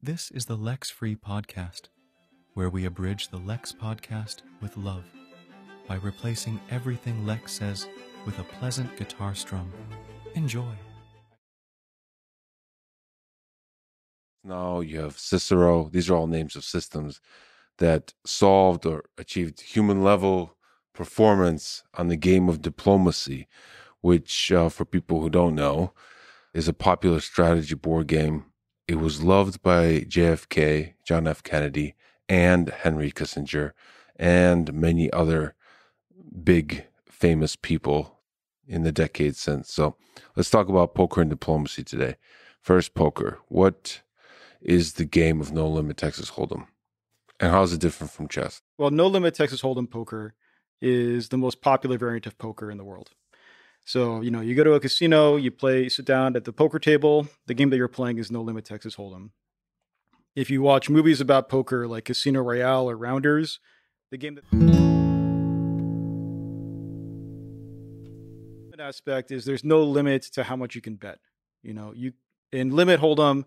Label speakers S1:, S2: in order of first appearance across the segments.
S1: This is the Lex Free Podcast, where we abridge the Lex podcast with love by replacing everything Lex says with a pleasant guitar strum. Enjoy.
S2: Now you have Cicero. These are all names of systems that solved or achieved human level performance on the game of diplomacy, which, uh, for people who don't know, is a popular strategy board game. It was loved by JFK, John F. Kennedy, and Henry Kissinger, and many other big famous people in the decades since. So let's talk about poker and diplomacy today. First, poker. What is the game of No Limit Texas Hold'em? And how is it different from chess?
S3: Well, No Limit Texas Hold'em poker is the most popular variant of poker in the world. So, you know, you go to a casino, you play, sit down at the poker table. The game that you're playing is No Limit Texas Hold'em. If you watch movies about poker like Casino Royale or Rounders, the game that aspect is there's no limit to how much you can bet. You know, you in limit hold'em,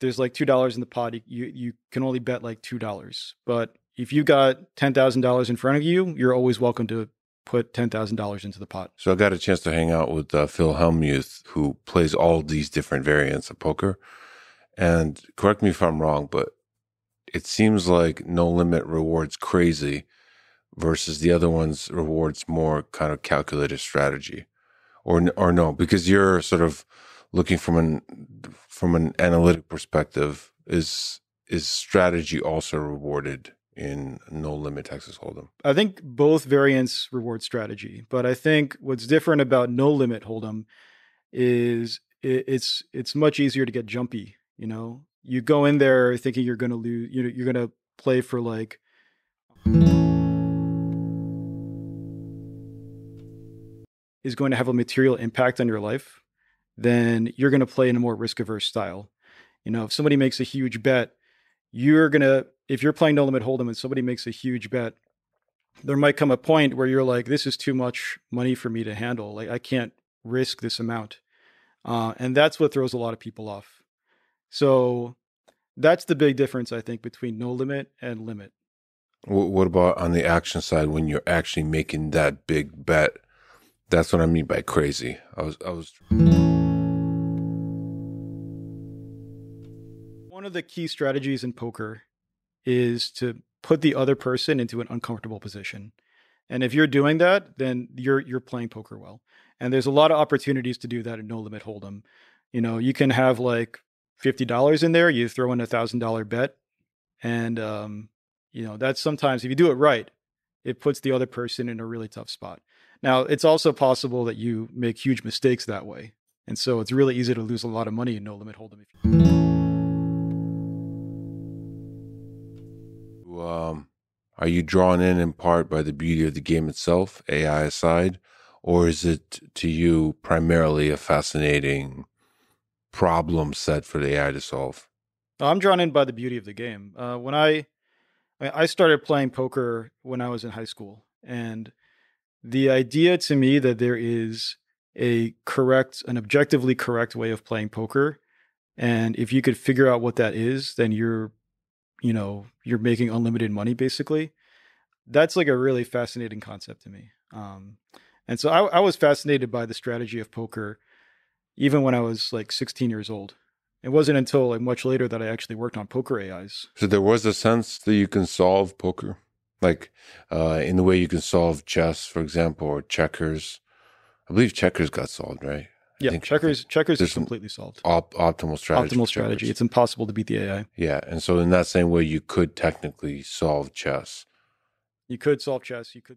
S3: there's like two dollars in the pot. You you can only bet like two dollars. But if you got ten thousand dollars in front of you, you're always welcome to put ten thousand dollars into the pot.
S2: So I got a chance to hang out with uh, Phil Hellmuth, who plays all these different variants of poker. And correct me if I'm wrong, but it seems like No Limit rewards crazy versus the other ones rewards more kind of calculated strategy, or or no, because you're sort of looking from an from an analytic perspective. Is is strategy also rewarded in No Limit Texas Hold'em?
S3: I think both variants reward strategy, but I think what's different about No Limit Hold'em is it, it's it's much easier to get jumpy. You know, you go in there thinking you're going to lose. You know, you're going to play for like. is going to have a material impact on your life, then you're going to play in a more risk averse style. You know, if somebody makes a huge bet, you're going to, if you're playing no limit hold'em and somebody makes a huge bet, there might come a point where you're like, this is too much money for me to handle. Like, I can't risk this amount. Uh, and that's what throws a lot of people off. So that's the big difference, I think, between no limit and limit.
S2: What about on the action side when you're actually making that big bet? That's what I mean by crazy. I was, I was.
S3: One of the key strategies in poker is to put the other person into an uncomfortable position. And if you're doing that, then you're you're playing poker well. And there's a lot of opportunities to do that in no limit hold'em. You know, you can have like fifty dollars in there. You throw in a thousand dollar bet, and um, you know that's sometimes if you do it right, it puts the other person in a really tough spot. Now, it's also possible that you make huge mistakes that way. And so it's really easy to lose a lot of money in no limit hold'em.
S2: Um, are you drawn in in part by the beauty of the game itself, AI aside, or is it to you primarily a fascinating problem set for the AI to solve?
S3: I'm drawn in by the beauty of the game. Uh, when I I started playing poker when I was in high school, and the idea to me that there is a correct, an objectively correct way of playing poker, and if you could figure out what that is, then you're, you know, you're making unlimited money basically. That's like a really fascinating concept to me. Um, and so I, I was fascinated by the strategy of poker, even when I was like 16 years old. It wasn't until like much later that I actually worked on poker AIs.
S2: So there was a sense that you can solve poker like uh, in the way you can solve chess, for example, or checkers. I believe checkers got solved, right?
S3: Yeah, checkers checkers is completely solved.
S2: Op- optimal strategy.
S3: Optimal strategy. Checkers. It's impossible to beat the AI.
S2: Yeah, and so in that same way, you could technically solve chess.
S3: You could solve chess. You could.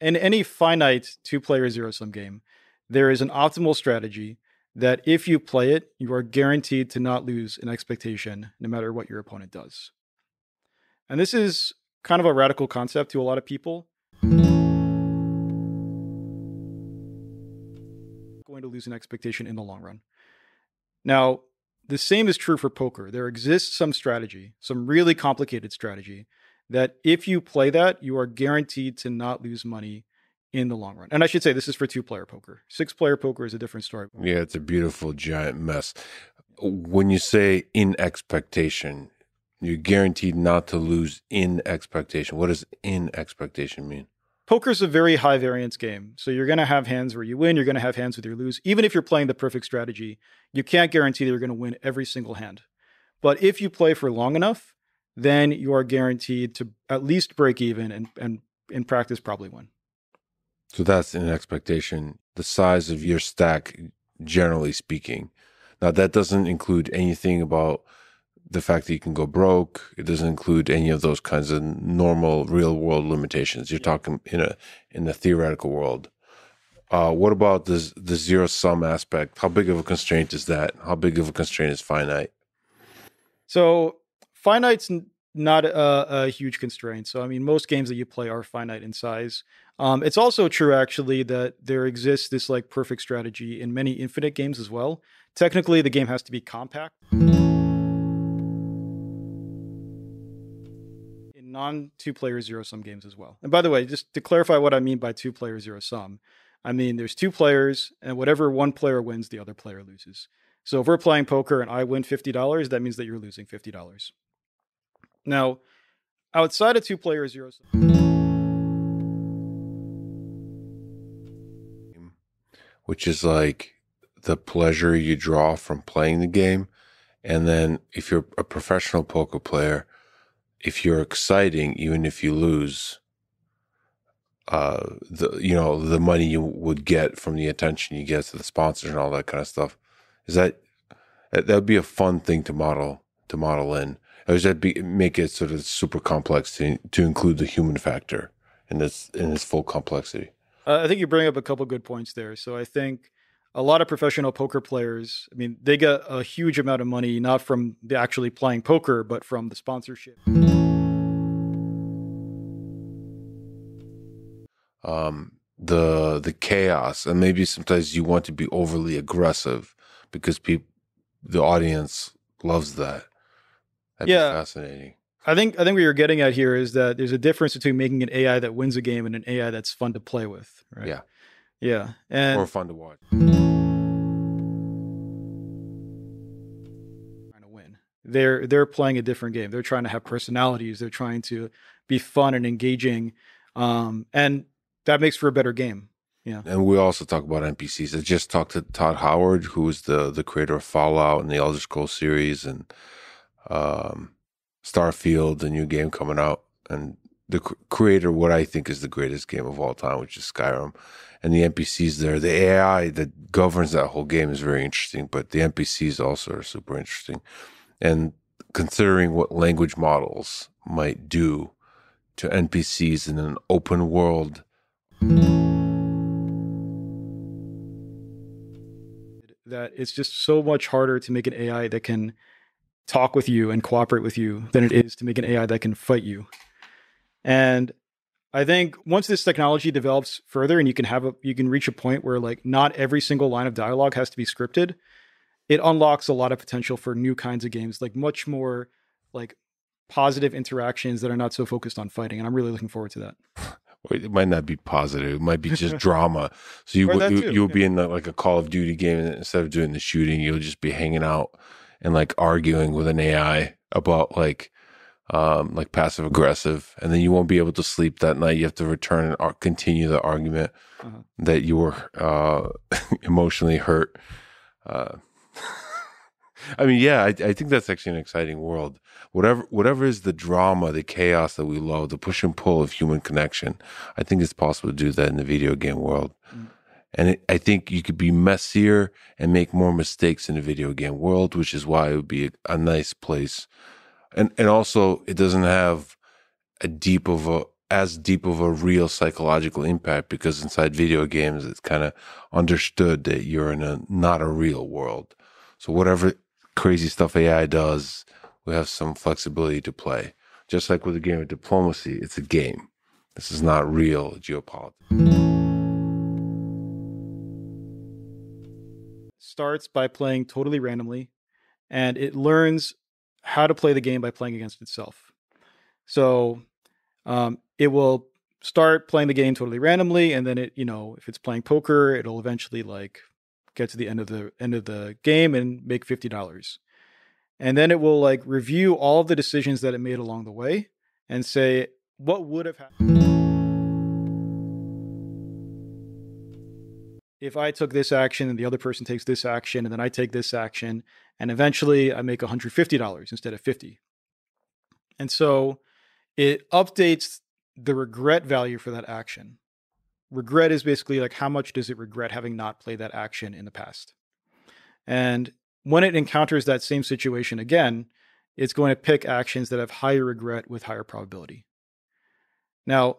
S3: In any finite two-player zero-sum game, there is an optimal strategy that if you play it, you are guaranteed to not lose an expectation no matter what your opponent does. And this is kind of a radical concept to a lot of people. Going to lose an expectation in the long run. Now, the same is true for poker. There exists some strategy, some really complicated strategy, that if you play that, you are guaranteed to not lose money in the long run. And I should say this is for two player poker. Six player poker is a different story.
S2: Yeah, it's a beautiful giant mess. When you say in expectation, you're guaranteed not to lose in expectation. What does in expectation mean?
S3: Poker is a very high variance game. So you're going to have hands where you win, you're going to have hands where you lose. Even if you're playing the perfect strategy, you can't guarantee that you're going to win every single hand. But if you play for long enough, then you are guaranteed to at least break even and, and in practice probably win.
S2: So that's an expectation, the size of your stack, generally speaking. Now, that doesn't include anything about the fact that you can go broke. It doesn't include any of those kinds of normal real world limitations. You're talking in a in the theoretical world. Uh, what about the the zero sum aspect? How big of a constraint is that? How big of a constraint is finite?
S3: So finite's not a, a, huge constraint. So, I mean, most games that you play are finite in size. Um, it's also true, actually, that there exists this like perfect strategy in many infinite games as well. Technically, the game has to be compact. Non two player zero sum games as well. And by the way, just to clarify what I mean by two player zero sum, I mean there's two players, and whatever one player wins, the other player loses. So if we're playing poker and I win $50, that means that you're losing $50. Now, outside of two player zero sum,
S2: which is like the pleasure you draw from playing the game. And then if you're a professional poker player, if you're exciting, even if you lose, uh, the, you know, the money you would get from the attention you get to the sponsors and all that kind of stuff. Is that, that would be a fun thing to model, to model in. Or does that be, make it sort of super complex to, to include the human factor in this, in its full complexity?
S3: Uh, I think you bring up a couple good points there. So I think a lot of professional poker players, I mean, they get a huge amount of money not from the actually playing poker, but from the sponsorship.
S2: Um, the the chaos, and maybe sometimes you want to be overly aggressive because people, the audience loves that. That'd yeah, fascinating.
S3: I think I think what you're getting at here is that there's a difference between making an AI that wins a game and an AI that's fun to play with. Right?
S2: Yeah.
S3: Yeah. And
S2: or fun to watch.
S3: Trying to win. They're they're playing a different game. They're trying to have personalities. They're trying to be fun and engaging. Um, and that makes for a better game. Yeah.
S2: And we also talk about NPCs. I just talked to Todd Howard, who is the the creator of Fallout and the Elder Scrolls series and um, Starfield, the new game coming out, and the creator what I think is the greatest game of all time, which is Skyrim. And the NPCs there, the AI that governs that whole game is very interesting, but the NPCs also are super interesting. And considering what language models might do to NPCs in an open world.
S3: That it's just so much harder to make an AI that can talk with you and cooperate with you than it is to make an AI that can fight you. And I think once this technology develops further and you can have a you can reach a point where like not every single line of dialogue has to be scripted, it unlocks a lot of potential for new kinds of games, like much more like positive interactions that are not so focused on fighting. And I'm really looking forward to that.
S2: It might not be positive. It might be just drama. So you you, you'll yeah. be in the, like a Call of Duty game, and instead of doing the shooting, you'll just be hanging out and like arguing with an AI about like um, like passive aggressive, and then you won't be able to sleep that night. You have to return and ar- continue the argument uh-huh. that you were uh, emotionally hurt. Uh, I mean, yeah, I, I, think that's actually an exciting world. Whatever, whatever is the drama, the chaos that we love, the push and pull of human connection, I think it's possible to do that in the video game world. Mm. And it, I think you could be messier and make more mistakes in the video game world, which is why it would be a, a nice place. And and also, it doesn't have a deep of a as deep of a real psychological impact because inside video games, it's kind of understood that you're in a not a real world. So whatever crazy stuff AI does, we have some flexibility to play. Just like with the game of diplomacy, it's a game. This is not real geopolitics.
S3: starts by playing totally randomly and it learns how to play the game by playing against itself. So um, it will start playing the game totally randomly, and then it, you know, if it's playing poker, it'll eventually like get to the end of the end of the game and make fifty dollars, and then it will like review all the decisions that it made along the way and say what would have happened if I took this action and the other person takes this action and then I take this action and eventually I make $150 instead of 50. And so it updates the regret value for that action. Regret is basically like how much does it regret having not played that action in the past? And when it encounters that same situation again, it's going to pick actions that have higher regret with higher probability. Now,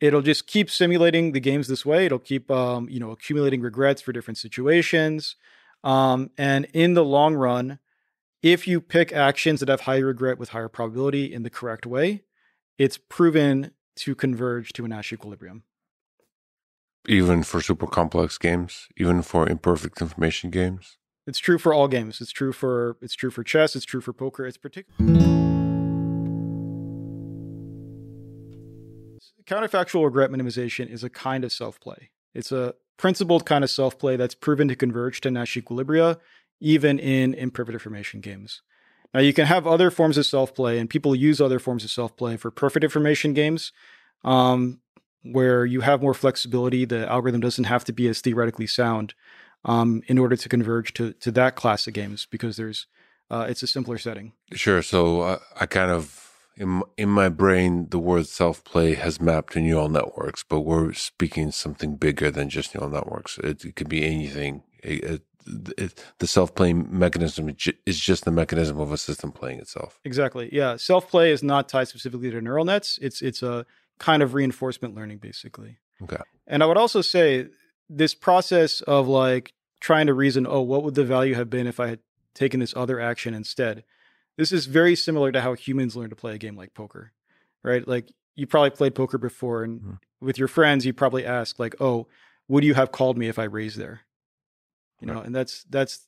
S3: it'll just keep simulating the games this way. It'll keep, um, you know, accumulating regrets for different situations. Um, and in the long run, if you pick actions that have higher regret with higher probability in the correct way, it's proven to converge to a Nash equilibrium.
S2: Even for super complex games, even for imperfect information games.
S3: It's true for all games. It's true for it's true for chess. It's true for poker. It's particular. Counterfactual regret minimization is a kind of self play. It's a principled kind of self play that's proven to converge to Nash equilibria even in imperfect information games. Now, you can have other forms of self play, and people use other forms of self play for perfect information games, um, where you have more flexibility. The algorithm doesn't have to be as theoretically sound um, in order to converge to, to that class of games because there's uh, it's a simpler setting.
S2: Sure. So uh, I kind of in in my brain, the word self play has mapped to neural networks, but we're speaking something bigger than just neural networks. It, it could be anything. It, it, the self playing mechanism is just the mechanism of a system playing itself.
S3: Exactly. Yeah. Self play is not tied specifically to neural nets. It's it's a kind of reinforcement learning, basically.
S2: Okay.
S3: And I would also say this process of like trying to reason, oh, what would the value have been if I had taken this other action instead? This is very similar to how humans learn to play a game like poker, right? Like you probably played poker before, and mm-hmm. with your friends, you probably ask like, oh, would you have called me if I raised there? you know, right. and that's that's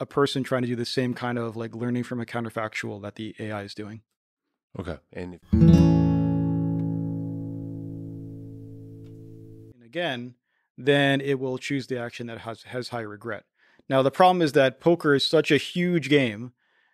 S3: a person trying to do the same kind of like learning from a counterfactual that the AI is doing.
S2: Okay, and, if-
S3: and again, then it will choose the action that has has high regret. Now the problem is that poker is such a huge game.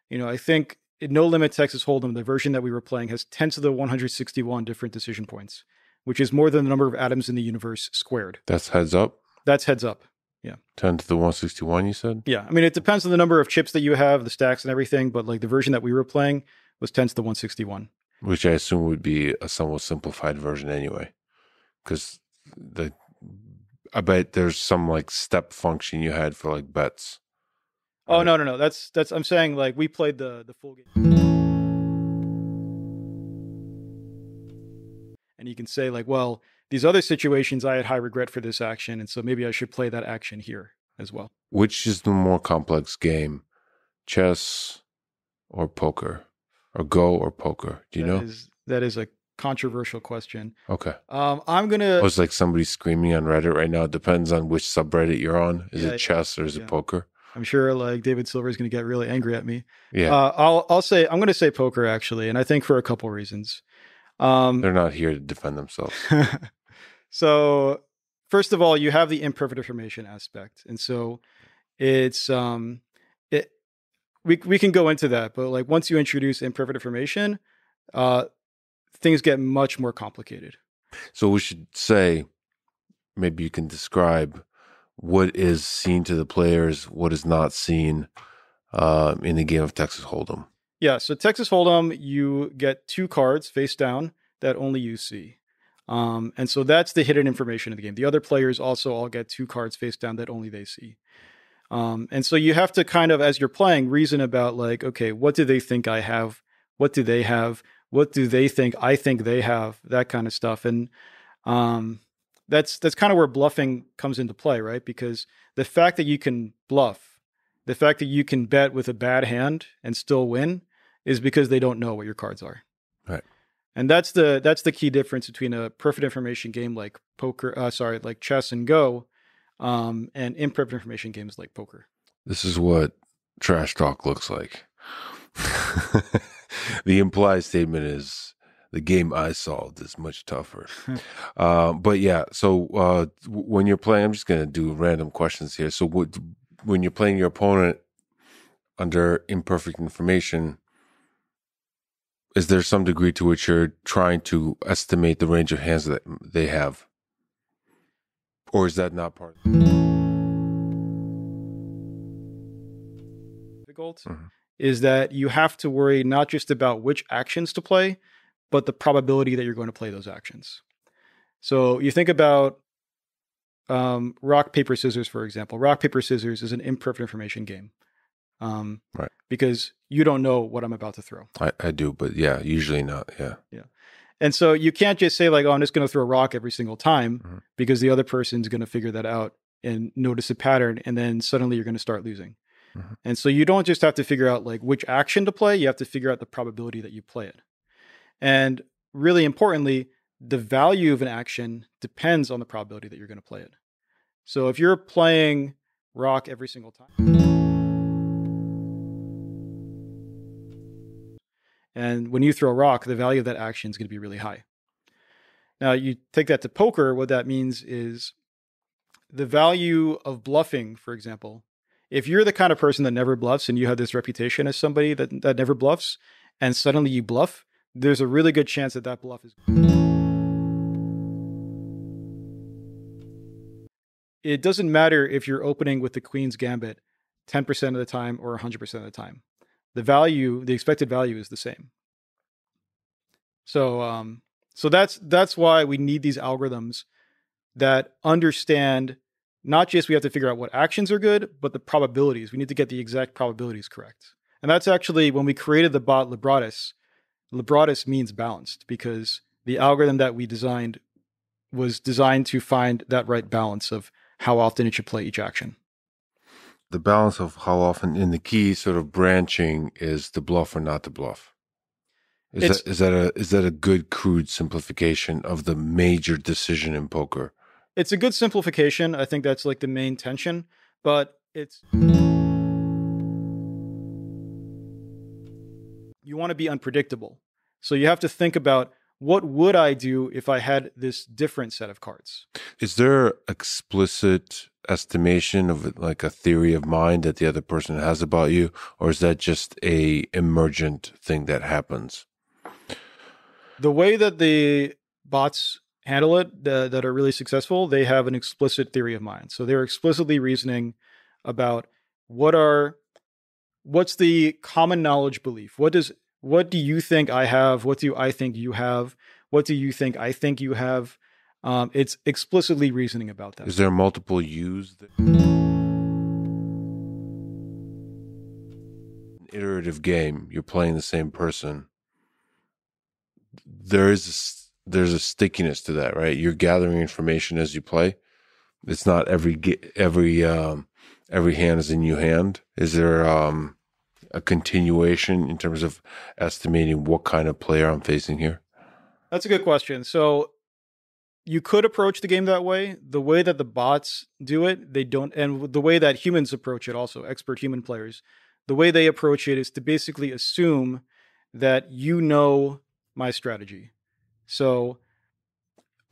S3: You know, I think No Limit Texas Hold'em, the version that we were playing, has 10 to the 161 different decision points, which is more than the number of atoms in the universe squared.
S2: That's heads up.
S3: That's heads up. Yeah.
S2: 10 to the 161, you said?
S3: Yeah. I mean, it depends on the number of chips that you have, the stacks and everything, but like the version that we were playing was 10 to the 161.
S2: Which I assume would be a somewhat simplified version anyway. Because the I bet there's some like step function you had for like bets.
S3: Oh right? no, no, no. That's that's I'm saying like we played the the full game. And you can say like, well, these other situations, I had high regret for this action, and so maybe I should play that action here as well.
S2: Which is the more complex game, chess or poker, or Go or poker? Do you
S3: that
S2: know?
S3: Is, that is a controversial question.
S2: Okay.
S3: Um, I'm gonna.
S2: Oh, it's like somebody screaming on Reddit right now. It depends on which subreddit you're on. Is yeah, it chess or is yeah. it poker?
S3: I'm sure like David Silver is going to get really angry at me.
S2: Yeah.
S3: Uh, I'll I'll say I'm going to say poker actually, and I think for a couple reasons.
S2: Um, They're not here to defend themselves.
S3: so, first of all, you have the imperfect information aspect, and so it's um, it we we can go into that, but like once you introduce imperfect information, uh, things get much more complicated.
S2: So we should say, maybe you can describe what is seen to the players, what is not seen uh, in the game of Texas Hold'em.
S3: Yeah, so Texas Hold'em, you get two cards face down that only you see. Um, and so that's the hidden information of the game. The other players also all get two cards face down that only they see. Um, and so you have to kind of, as you're playing, reason about like, okay, what do they think I have? What do they have? What do they think I think they have? That kind of stuff. And um, that's that's kind of where bluffing comes into play, right? Because the fact that you can bluff, the fact that you can bet with a bad hand and still win, is because they don't know what your cards are.
S2: Right.
S3: And that's the that's the key difference between a perfect information game like poker, uh, sorry, like chess and Go, um, and imperfect information games like poker.
S2: This is what trash talk looks like. the implied statement is the game I solved is much tougher. uh, but yeah, so uh, when you're playing, I'm just gonna do random questions here. So what, when you're playing your opponent under imperfect information, is there some degree to which you're trying to estimate the range of hands that they have, or is that not part?
S3: Difficult mm-hmm. Is that you have to worry not just about which actions to play, but the probability that you're going to play those actions. So you think about um, rock paper scissors, for example. Rock paper scissors is an imperfect information game
S2: um, right?
S3: Because you don't know what I'm about to throw.
S2: I, I do, but yeah, usually not. Yeah,
S3: yeah. And so you can't just say like, "Oh, I'm just going to throw a rock every single time," mm-hmm. because the other person's going to figure that out and notice a pattern, and then suddenly you're going to start losing. Mm-hmm. And so you don't just have to figure out like which action to play; you have to figure out the probability that you play it. And really importantly, the value of an action depends on the probability that you're going to play it. So if you're playing rock every single time And when you throw rock, the value of that action is going to be really high. Now, you take that to poker, what that means is the value of bluffing, for example. If you're the kind of person that never bluffs and you have this reputation as somebody that, that never bluffs, and suddenly you bluff, there's a really good chance that that bluff is. It doesn't matter if you're opening with the Queen's Gambit 10% of the time or 100% of the time the value, the expected value is the same. So, um, so that's that's why we need these algorithms that understand not just we have to figure out what actions are good, but the probabilities. We need to get the exact probabilities correct. And that's actually when we created the bot Libratus. Libratus means balanced because the algorithm that we designed was designed to find that right balance of how often it should play each action
S2: the balance of how often in the key sort of branching is the bluff or not the bluff. Is that is that a is that a good crude simplification of the major decision in poker?
S3: It's a good simplification. I think that's like the main tension, but it's you want to be unpredictable. So you have to think about what would I do if I had this different set of cards?
S2: Is there explicit estimation of like a theory of mind that the other person has about you, or is that just a emergent thing that happens?
S3: The way that the bots handle it the, that are really successful, they have an explicit theory of mind. So they're explicitly reasoning about what are what's the common knowledge belief? What does what do you think I have? What do I think you have? What do you think I think you have? Um, it's explicitly reasoning about that.
S2: Is there multiple? That... iterative game. You're playing the same person. There is a, there's a stickiness to that, right? You're gathering information as you play. It's not every every um, every hand is a new hand. Is there um, a continuation in terms of estimating what kind of player I'm facing here?
S3: That's a good question. So you could approach the game that way. The way that the bots do it, they don't, and the way that humans approach it, also expert human players, the way they approach it is to basically assume that you know my strategy. So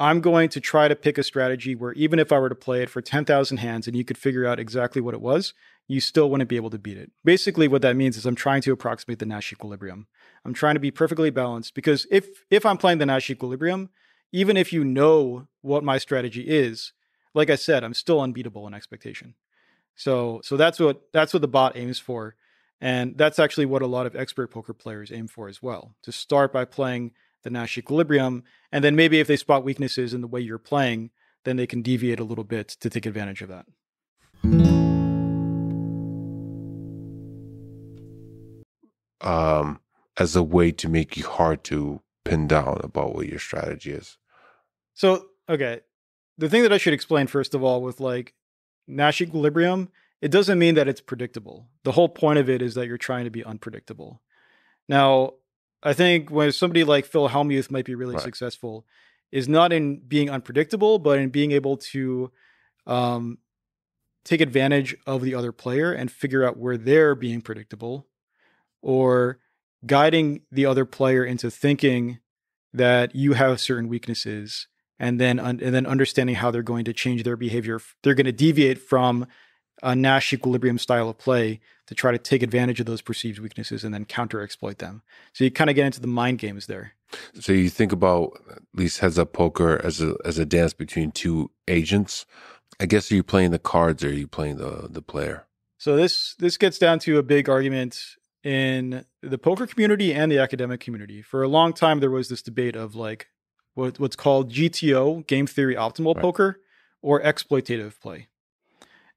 S3: I'm going to try to pick a strategy where even if I were to play it for 10,000 hands and you could figure out exactly what it was, you still wouldn't be able to beat it. Basically, what that means is I'm trying to approximate the Nash equilibrium. I'm trying to be perfectly balanced because if if I'm playing the Nash equilibrium, even if you know what my strategy is, like I said, I'm still unbeatable in expectation. So so that's what that's what the bot aims for. And that's actually what a lot of expert poker players aim for as well. To start by playing the Nash equilibrium, and then maybe if they spot weaknesses in the way you're playing, then they can deviate a little bit to take advantage of that.
S2: Um, as a way to make you hard to pin down about what your strategy is.
S3: So, okay. The thing that I should explain, first of all, with like Nash equilibrium, it doesn't mean that it's predictable. The whole point of it is that you're trying to be unpredictable. Now, I think when somebody like Phil Hellmuth might be really right. successful is not in being unpredictable, but in being able to um, take advantage of the other player and figure out where they're being predictable or guiding the other player into thinking that you have certain weaknesses and then and then understanding how they're going to change their behavior. They're going to deviate from a Nash equilibrium style of play to try to take advantage of those perceived weaknesses and then counter exploit them. So you kind of get into the mind games there.
S2: So you think about at least heads up poker as a as a dance between two agents. I guess are you playing the cards or are you playing the the player?
S3: So this this gets down to a big argument in the poker community and the academic community. For a long time there was this debate of like what, what's called GTO, game theory optimal right. poker, or exploitative play.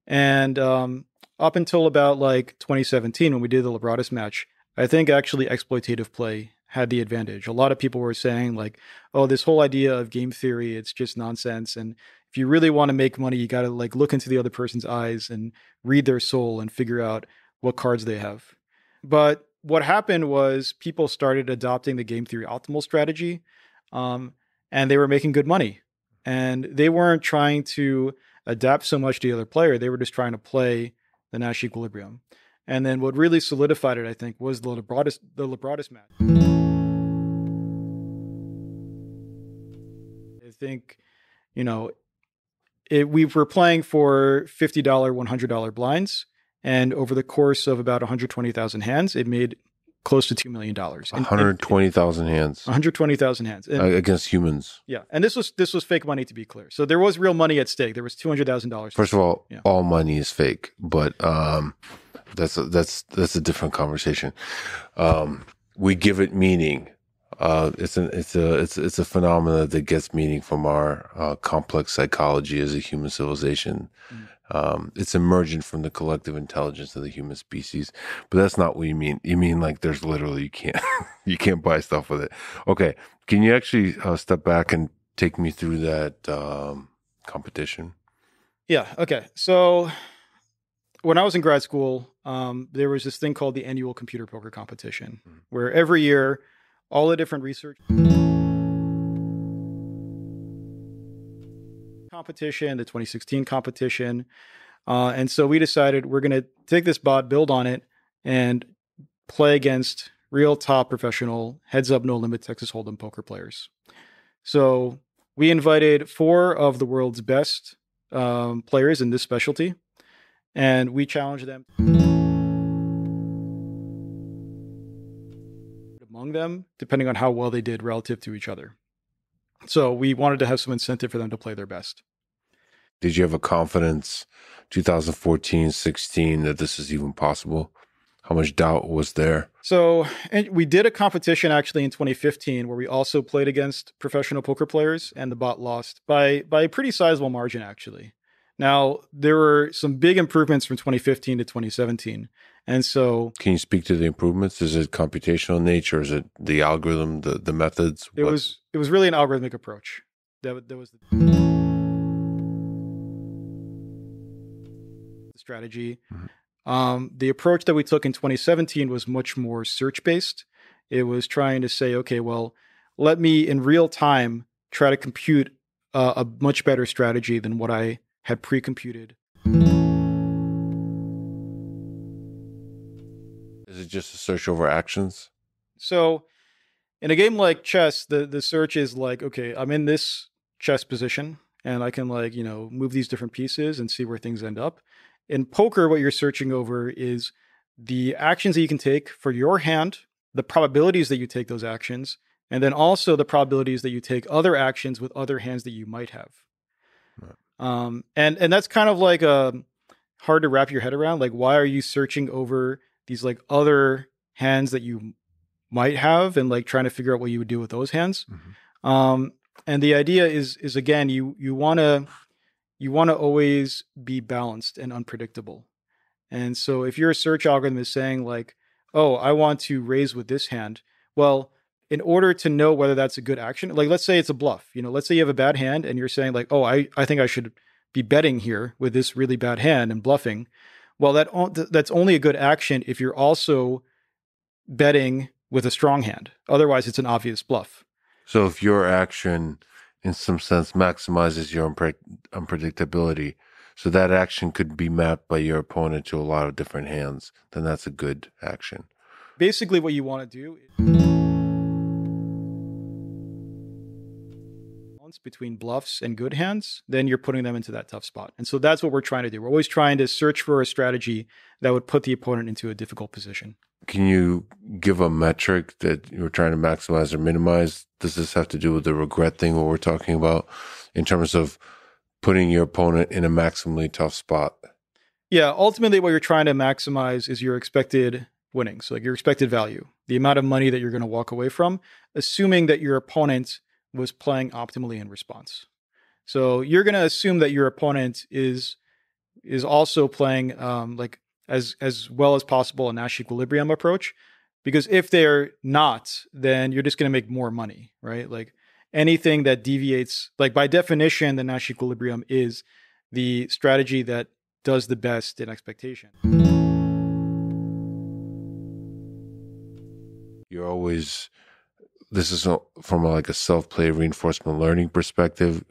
S3: And um, up until about like 2017, when we did the Libratus match, I think actually exploitative play had the advantage. A lot of people were saying like, "Oh, this whole idea of game theory, it's just nonsense." And if you really want to make money, you got to like look into the other person's eyes and read their soul and figure out what cards they have. But what happened was people started adopting the game theory optimal strategy, um, and they were making good money. And they weren't trying to adapt so much to the other player. They were just trying to play the Nash equilibrium. And then what really solidified it, I think, was the Libratus, the Libratus match. I think, you know, it, we were playing for $50, $100 blinds. And over the course of about 120,000 hands, it made close to $2 million.
S2: 120,000 hands.
S3: 120,000 hands.
S2: And, against humans.
S3: Yeah. And this was this was fake money to be clear. So there was real money at stake. There was $200,000.
S2: First of all, yeah. all money is fake, but um, that's a, that's that's a different conversation. Um, we give it meaning. Uh, it's an it's a it's it's a phenomena that gets meaning from our uh, complex psychology as a human civilization. Mm. Um, it's emergent from the collective intelligence of the human species, but that's not what you mean. You mean like there's literally you can't you can't buy stuff with it. Okay, can you actually uh, step back and take me through that um, competition?
S3: Yeah. Okay. So when I was in grad school, um, there was this thing called the annual computer poker competition, mm-hmm. where every year all the different research. Competition, the 2016 competition. Uh, and so we decided we're going to take this bot, build on it, and play against real top professional heads up no limit Texas Hold'em poker players. So we invited four of the world's best um, players in this specialty, and we challenged them. Among them, depending on how well they did relative to each other. So we wanted to have some incentive for them to play their best.
S2: Did you have a confidence 2014, 16 that this is even possible? How much doubt was there?
S3: So, we did a competition actually in 2015 where we also played against professional poker players and the bot lost by by a pretty sizable margin actually. Now, there were some big improvements from 2015 to 2017. And so
S2: Can you speak to the improvements? Is it computational nature? Is it the algorithm, the, the methods?
S3: It what? was it was really an algorithmic approach. That, that was the, the strategy. Mm-hmm. Um, the approach that we took in 2017 was much more search based. It was trying to say, okay, well, let me in real time try to compute uh, a much better strategy than what I had pre computed.
S2: Is just a search over actions?
S3: So, in a game like chess, the the search is like, okay, I'm in this chess position, and I can like you know move these different pieces and see where things end up. In poker, what you're searching over is the actions that you can take for your hand, the probabilities that you take those actions, and then also the probabilities that you take other actions with other hands that you might have. Right. Um, and and that's kind of like a um, hard to wrap your head around. Like, why are you searching over these like other hands that you might have, and like trying to figure out what you would do with those hands? Mm-hmm. Um, and the idea is is again, you you want to you want to always be balanced and unpredictable. And so, if your search algorithm is saying like, "Oh, I want to raise with this hand," well, in order to know whether that's a good action, like let's say it's a bluff, you know, let's say you have a bad hand and you're saying like, oh, I, I think I should be betting here with this really bad hand and bluffing. Well, that that's only a good action if you're also betting with a strong hand. Otherwise, it's an obvious bluff.
S2: So if your action, in some sense, maximizes your unpre- unpredictability, so that action could be mapped by your opponent to a lot of different hands, then that's a good action.
S3: Basically, what you want to do. Is- balance between bluffs and good hands, then you're putting them into that tough spot. And so that's what we're trying to do. We're always trying to search for a strategy that would put the opponent into a difficult position.
S2: Can you give a metric that you're trying to maximize or minimize? Does this have to do with the regret thing, what we're talking about, in terms of putting your opponent in a maximally tough spot?
S3: Yeah, ultimately, what you're trying to maximize is your expected winnings, like your expected value, the amount of money that you're going to walk away from, assuming that your opponent was playing optimally in response. So you're going to assume that your opponent is is also playing um, like as as well as possible a Nash equilibrium approach, because if they're not, then you're just going to make more money, right? Like anything that deviates, like by definition, the Nash equilibrium is the strategy that does the best in expectation.
S2: You're always this is from a, like a self-play reinforcement learning perspective.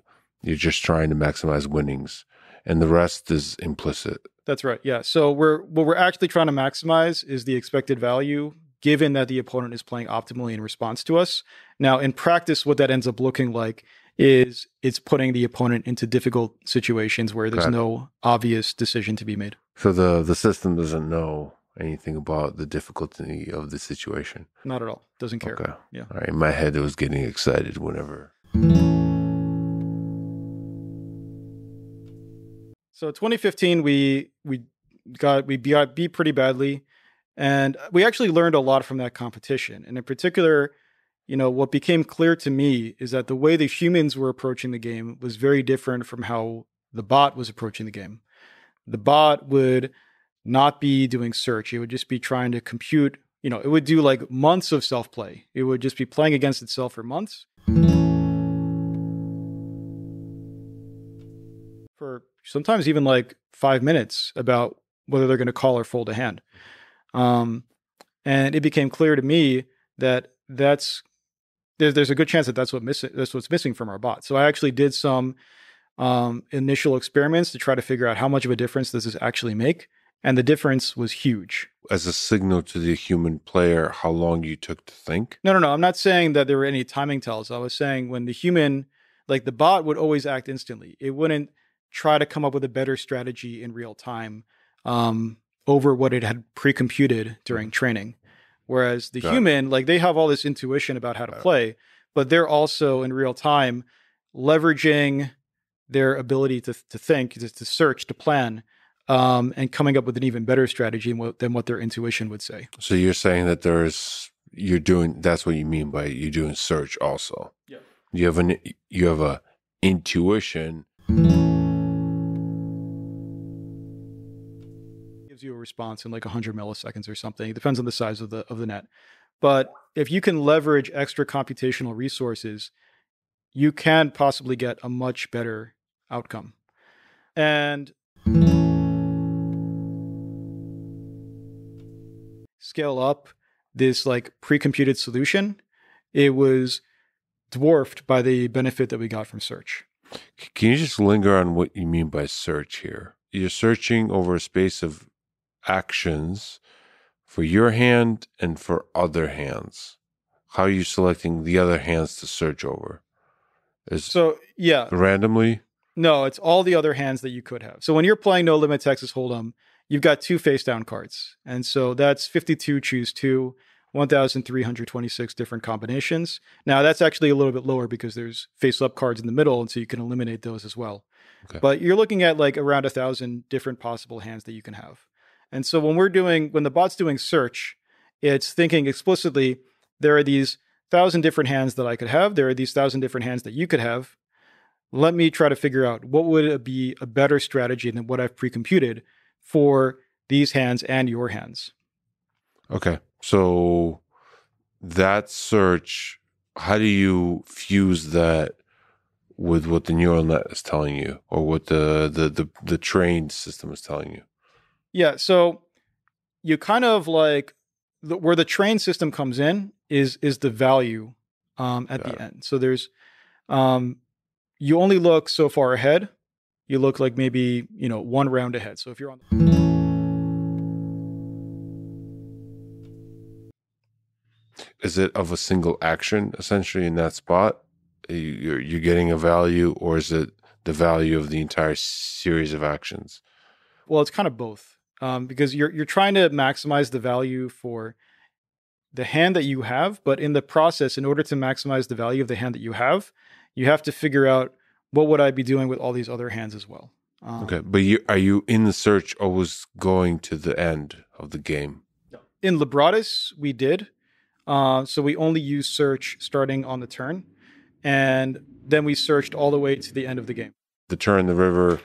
S2: You're just trying to maximize winnings, and the rest is implicit.
S3: That's right. Yeah. So we're what we're actually trying to maximize is the expected value given that the opponent is playing optimally in response to us. Now, in practice, what that ends up looking like is it's putting the opponent into difficult situations where there's no obvious decision to be made.
S2: So the the system doesn't know anything about the difficulty of the situation.
S3: Not at all. Doesn't care.
S2: Okay.
S3: Yeah.
S2: All right. In my head, it was getting excited whenever.
S3: So 2015, we we got we got beat pretty badly, and we actually learned a lot from that competition. And in particular, you know, what became clear to me is that the way the humans were approaching the game was very different from how the bot was approaching the game. The bot would not be doing search. It would just be trying to compute, you know, it would do like months of self play. It would just be playing against itself for months. For sometimes even like five minutes about whether they're going to call or fold a hand. Um, and it became clear to me that that's there's there's a good chance that that's what missing that's what's missing from our bot. So I actually did some um, initial experiments to try to figure out how much of a difference does this actually make and the difference was huge.
S2: As a signal to the human player, how long you took to think?
S3: No, no, no. I'm not saying that there were any timing tells. I was saying when the human, like the bot, would always act instantly. It wouldn't try to come up with a better strategy in real time um, over what it had pre-computed during training. Whereas the Got human, it. like they have all this intuition about how to Got play, it. but they're also in real time leveraging their ability to to think, to, to search, to plan um, and coming up with an even better strategy than what, than what their intuition would say.
S2: So you're saying that there's you're doing that's what you mean by you're doing search also.
S3: Yeah.
S2: You have an you have a intuition
S3: gives you a response in like 100 milliseconds or something. It depends on the size of the of the net. But if you can leverage extra computational resources, you can possibly get a much better outcome. And scale up this like pre-computed solution, it was dwarfed by the benefit that we got from search.
S2: Can you just linger on what you mean by search here? You're searching over a space of actions for your hand and for other hands. How are you selecting the other hands to search over?
S3: Is so yeah,
S2: randomly.
S3: No, it's all the other hands that you could have. So when you're playing No Limit Texas Hold'em, you've got two face down cards. And so that's 52 choose two, 1,326 different combinations. Now that's actually a little bit lower because there's face up cards in the middle. And so you can eliminate those as well. Okay. But you're looking at like around a thousand different possible hands that you can have. And so when we're doing, when the bot's doing search, it's thinking explicitly there are these thousand different hands that I could have. There are these thousand different hands that you could have. Let me try to figure out what would be a better strategy than what I've pre-computed for these hands and your hands.
S2: Okay. So that search, how do you fuse that with what the neural net is telling you or what the the the, the trained system is telling you?
S3: Yeah, so you kind of like the, where the trained system comes in is is the value um, at Got the it. end. So there's um, you only look so far ahead you look like maybe you know one round ahead. So if you're on.
S2: Is it of a single action essentially in that spot? you're you're getting a value, or is it the value of the entire series of actions?
S3: Well, it's kind of both, um, because you're you're trying to maximize the value for the hand that you have, but in the process, in order to maximize the value of the hand that you have, you have to figure out what would I be doing with all these other hands as well.
S2: Um, okay, but you are you in the search always going to the end of the game?
S3: In Libratus, we did. Uh, so we only use search starting on the turn, and then we searched all the way to the end of the game.
S2: The turn, the river.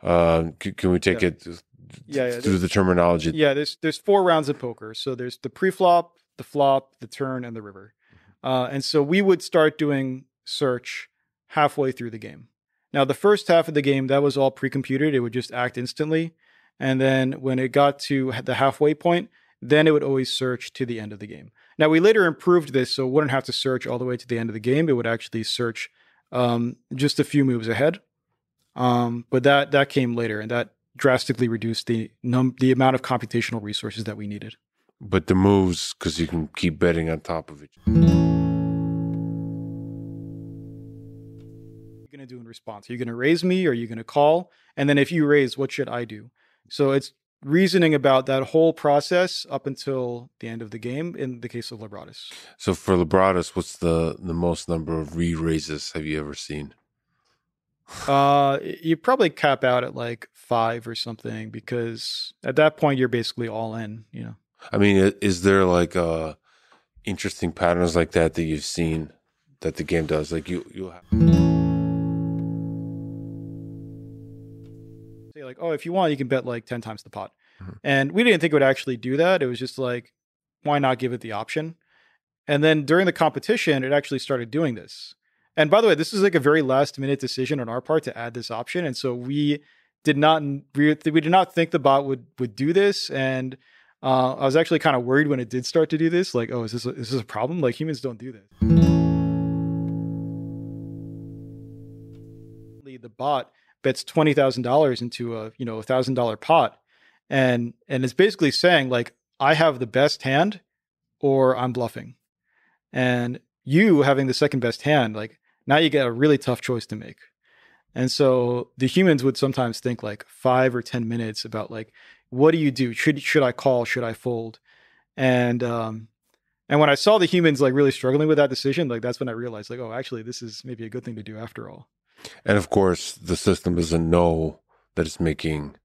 S2: Uh, can, can, we take
S3: yeah.
S2: it
S3: yeah, yeah,
S2: through the terminology?
S3: Yeah, there's there's four rounds of poker. So there's the pre-flop, the flop, the turn, and the river. Uh, and so we would start doing search halfway through the game. Now, the first half of the game, that was all pre-computed. It would just act instantly. And then when it got to the halfway point, then it would always search to the end of the game. Now, we later improved this so it wouldn't have to search all the way to the end of the game. It would actually search um, just a few moves ahead. Um, but that that came later, and that drastically reduced the num- the amount of computational resources that we needed.
S2: But the moves, because you can keep betting on top of it.
S3: Going to do in response. Are you going to raise me? Or are you going to call? And then if you raise, what should I do? So it's reasoning about that whole process up until the end of the game in the case of Libratus.
S2: So for Libratus, what's the the most number of re-raises have you ever seen?
S3: uh you probably cap out at like five or something because at that point you're basically all in, you know.
S2: I mean, is there like uh interesting patterns like that that you've seen that the game does? Like you you have
S3: like, oh, if you want, you can bet like ten times the pot. Mm-hmm. And we didn't think it would actually do that. It was just like, why not give it the option? And then during the competition, it actually started doing this. And by the way, this is like a very last minute decision on our part to add this option. And so we did not we, we did not think the bot would would do this. And uh, I was actually kind of worried when it did start to do this. Like, oh, is this a, is this a problem? Like humans don't do this. The bot bets twenty thousand dollars into a you know a thousand dollar pot, and and it's basically saying like I have the best hand, or I'm bluffing, and you having the second best hand, like now you get a really tough choice to make. And so the humans would sometimes think like five or ten minutes about like what do you do? Should should I call? Should I fold? And um, and when I saw the humans like really struggling with that decision, like that's when I realized like oh actually this is maybe a good thing to do after all.
S2: And of course, the system doesn't know that it's making,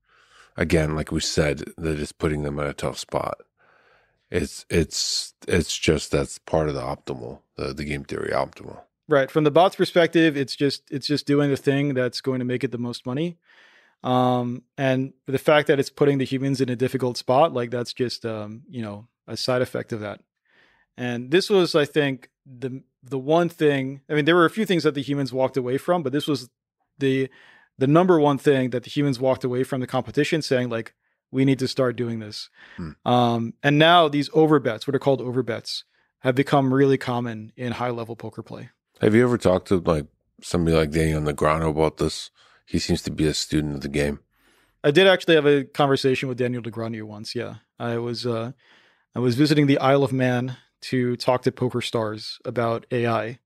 S2: again, like we said, that it's putting them in a tough spot. It's it's it's just that's part of the optimal, the the game theory optimal.
S3: Right. From the bot's perspective, it's just it's just doing the thing that's going to make it the most money. Um, and the fact that it's putting the humans in a difficult spot, like that's just um, you know, a side effect of that. And this was, I think, the the one thing. I mean, there were a few things that the humans walked away from, but this was the the number one thing that the humans walked away from the competition, saying like, we need to start doing this. Hmm. Um, and now these overbets, what are called overbets, have become really common in high level poker play.
S2: Have you ever talked to like somebody like Daniel Negreanu about this? He seems to be a student of the game.
S3: I did actually have a conversation with Daniel Negreanu once. Yeah, I was uh, I was visiting the Isle of Man to talk to PokerStars about AI.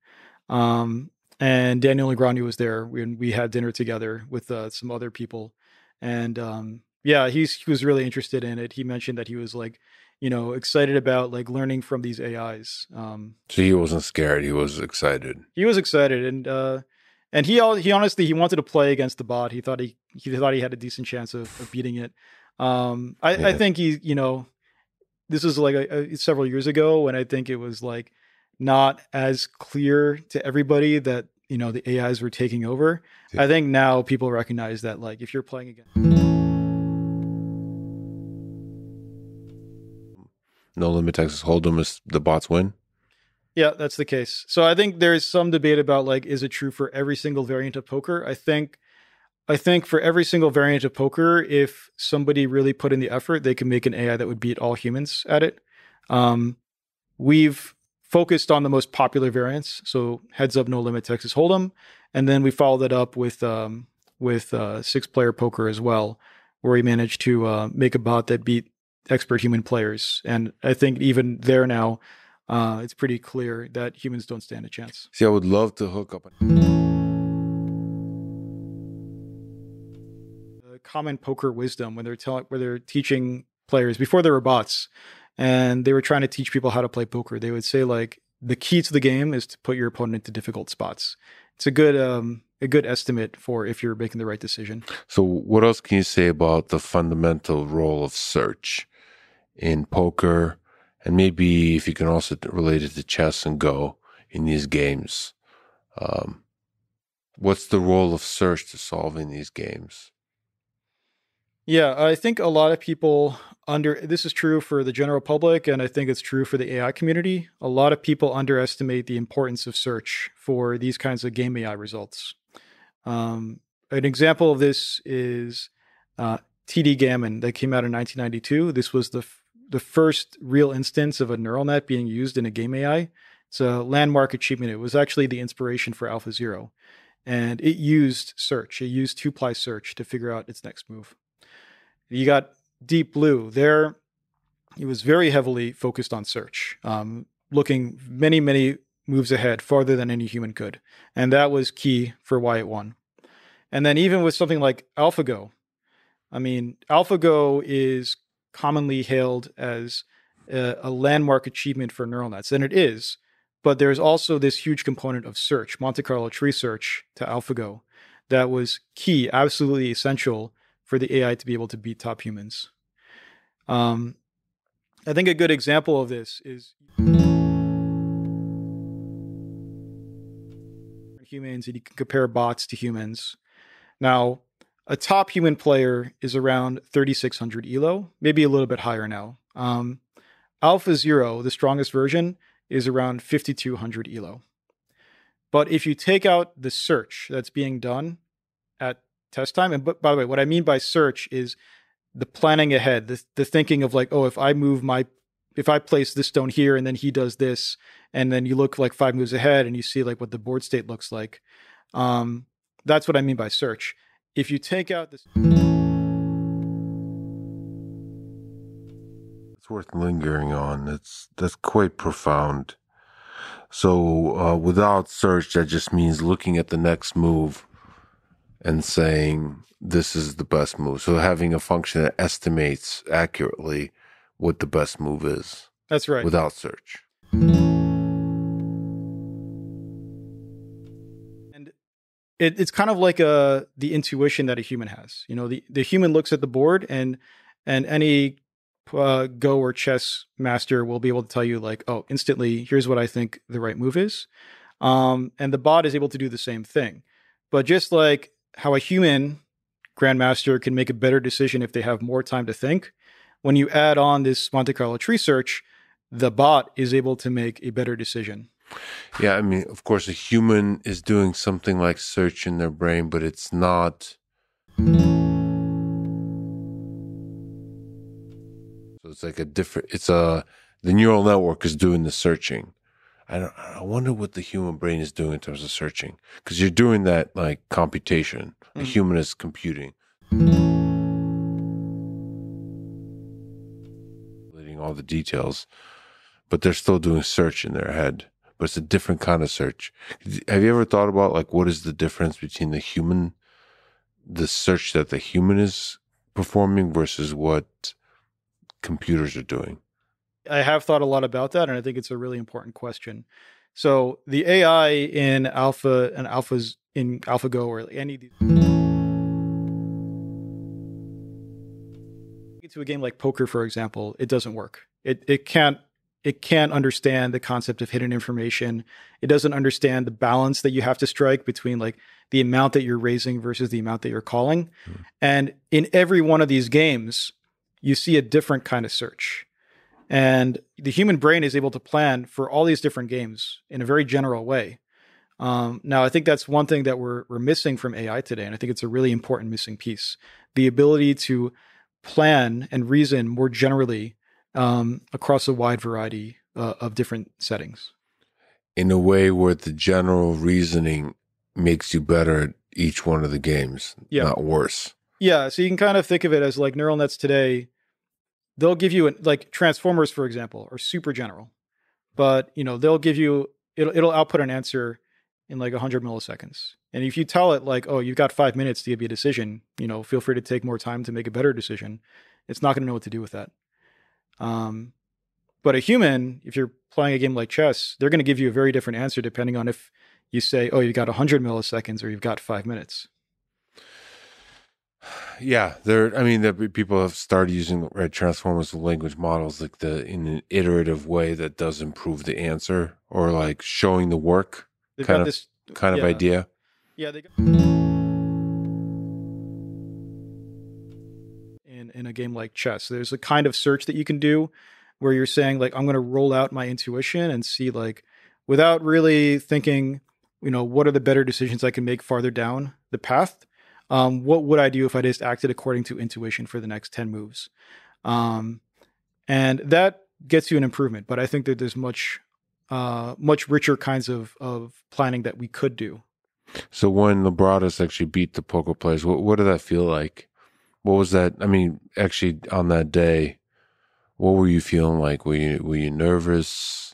S3: Um, and Daniel Negreanu was there when we had dinner together with uh, some other people. And um, yeah, he's, he was really interested in it. He mentioned that he was like, you know, excited about like learning from these AIs. Um,
S2: so he wasn't scared. He was excited.
S3: He was excited. And, uh, and he, he honestly, he wanted to play against the bot. He thought he, he thought he had a decent chance of, of beating it. Um, I, yeah. I think he, you know, this was like a, a, several years ago when I think it was like not as clear to everybody that you know the AIs were taking over. Yeah. I think now people recognize that like if you're playing again.
S2: no limit Texas Hold'em is the bots win.
S3: Yeah, that's the case. So I think there's some debate about like is it true for every single variant of poker? I think I think for every single variant of poker, if somebody really put in the effort, they can make an AI that would beat all humans at it. Um, we've focused on the most popular variants, so heads up, no limit, Texas Hold'em, and then we followed it up with um, with uh, six player poker as well, where we managed to uh, make a bot that beat expert human players. And I think even there now, uh, it's pretty clear that humans don't stand a chance.
S2: See, I would love to hook up.
S3: Common poker wisdom when they're telling, where they're teaching players before there were bots, and they were trying to teach people how to play poker. They would say like the key to the game is to put your opponent into difficult spots. It's a good um, a good estimate for if you're making the right decision.
S2: So, what else can you say about the fundamental role of search in poker, and maybe if you can also relate it to chess and Go in these games? Um, what's the role of search to solving these games?
S3: Yeah, I think a lot of people under this is true for the general public, and I think it's true for the AI community. A lot of people underestimate the importance of search for these kinds of game AI results. Um, an example of this is uh, TD Gammon that came out in 1992. This was the f- the first real instance of a neural net being used in a game AI. It's a landmark achievement. It was actually the inspiration for Alpha Zero, and it used search. It used two ply search to figure out its next move. You got Deep Blue. There, it was very heavily focused on search, um, looking many, many moves ahead, farther than any human could. And that was key for why it won. And then even with something like AlphaGo, I mean, AlphaGo is commonly hailed as a, a landmark achievement for neural nets, and it is. But there's also this huge component of search, Monte Carlo tree search to AlphaGo, that was key, absolutely essential for the AI to be able to beat top humans. Um, I think a good example of this is humans, and you can compare bots to humans. Now, a top human player is around 3,600 ELO, maybe a little bit higher now. Um, Alpha Zero, the strongest version, is around 5,200 ELO. But if you take out the search that's being done at test time, and by the way, what I mean by search is the planning ahead, the, the thinking of like, oh, if I move my, if I place this stone here and then he does this, and then you look like five moves ahead and you see like what the board state looks like. Um, that's what I mean by search. If you take out this,
S2: it's worth lingering on. It's that's quite profound. So uh, without search, that just means looking at the next move and saying this is the best move. So having a function that estimates accurately what the best move is.
S3: That's right.
S2: Without search.
S3: And it, it's kind of like a uh, the intuition that a human has. You know, the, the human looks at the board and and any uh, Go or chess master will be able to tell you like, oh, instantly, here's what I think the right move is. Um, and the bot is able to do the same thing. But just like how a human grandmaster can make a better decision if they have more time to think. When you add on this Monte Carlo tree search, the bot is able to make a better decision.
S2: Yeah, I mean, of course, a human is doing something like search in their brain, but it's not. So it's like a different. It's a the neural network is doing the searching. I don't. I wonder what the human brain is doing in terms of searching, because you're doing that like computation. Mm-hmm. The human is computing, all the details, but they're still doing search in their head. But it's a different kind of search. Have you ever thought about like what is the difference between the human, the search that the human is performing versus what computers are doing?
S3: I have thought a lot about that, and I think it's a really important question. So the AI in Alpha and Alphas in AlphaGo or any of these to a game like poker, for example, it doesn't work. It it can't it can't understand the concept of hidden information. It doesn't understand the balance that you have to strike between like the amount that you're raising versus the amount that you're calling. Mm. And in every one of these games, you see a different kind of search. And the human brain is able to plan for all these different games in a very general way. Um, now, I think that's one thing that we're, we're missing from AI today. And I think it's a really important missing piece the ability to plan and reason more generally um, across a wide variety uh, of different settings.
S2: In a way where the general reasoning makes you better at each one of the games, yeah. not worse.
S3: Yeah. So you can kind of think of it as like neural nets today they'll give you an, like transformers for example are super general but you know they'll give you it'll it'll output an answer in like 100 milliseconds. And if you tell it like, oh, you've got five minutes to give you a decision, you know, feel free to take more time to make a better decision. It's not going to know what to do with that. Um, but a human, if you're playing a game like chess, they're going to give you a very different answer depending on if you say, oh, you've got 100 milliseconds or you've got five minutes.
S2: Yeah, there. I mean, the people have started using right transformers language models like the in an iterative way that does improve the answer or like showing the work
S3: They've
S2: kind of
S3: this,
S2: kind of idea.
S3: yeah, they got in in a game like chess. There's a kind of search that you can do where you're saying like, I'm going to roll out my intuition and see like, without really thinking, you know, what are the better decisions I can make farther down the path. Um, what would I do if I just acted according to intuition for the next 10 moves? Um, and that gets you an improvement, but I think that there's much, uh, much richer kinds of, of planning that we could do.
S2: So when Libratus actually beat the poker players, what what did that feel like? What was that? I mean, actually on that day, what were you feeling like? Were you were you nervous?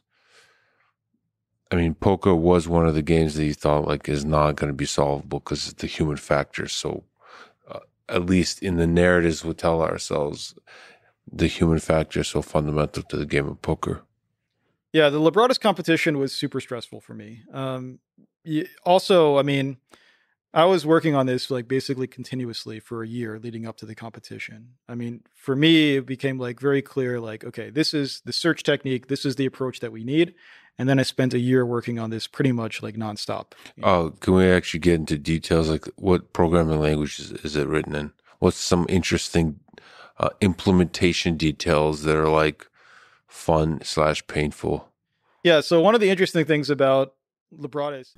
S2: I mean, poker was one of the games that he thought like is not going to be solvable because the human factor. So, uh, at least in the narratives, we tell ourselves the human factor is so fundamental to the game of poker.
S3: Yeah, the Libratus competition was super stressful for me. Um, also, I mean, I was working on this like basically continuously for a year leading up to the competition. I mean, for me, it became like very clear like, okay, this is the search technique, this is the approach that we need. And then I spent a year working on this pretty much like nonstop. know.
S2: Oh, can we actually get into details? Like, what programming language is, is it written in? What's some interesting uh, implementation details that are like fun slash painful?
S3: Yeah, so one of the interesting things about Libratus,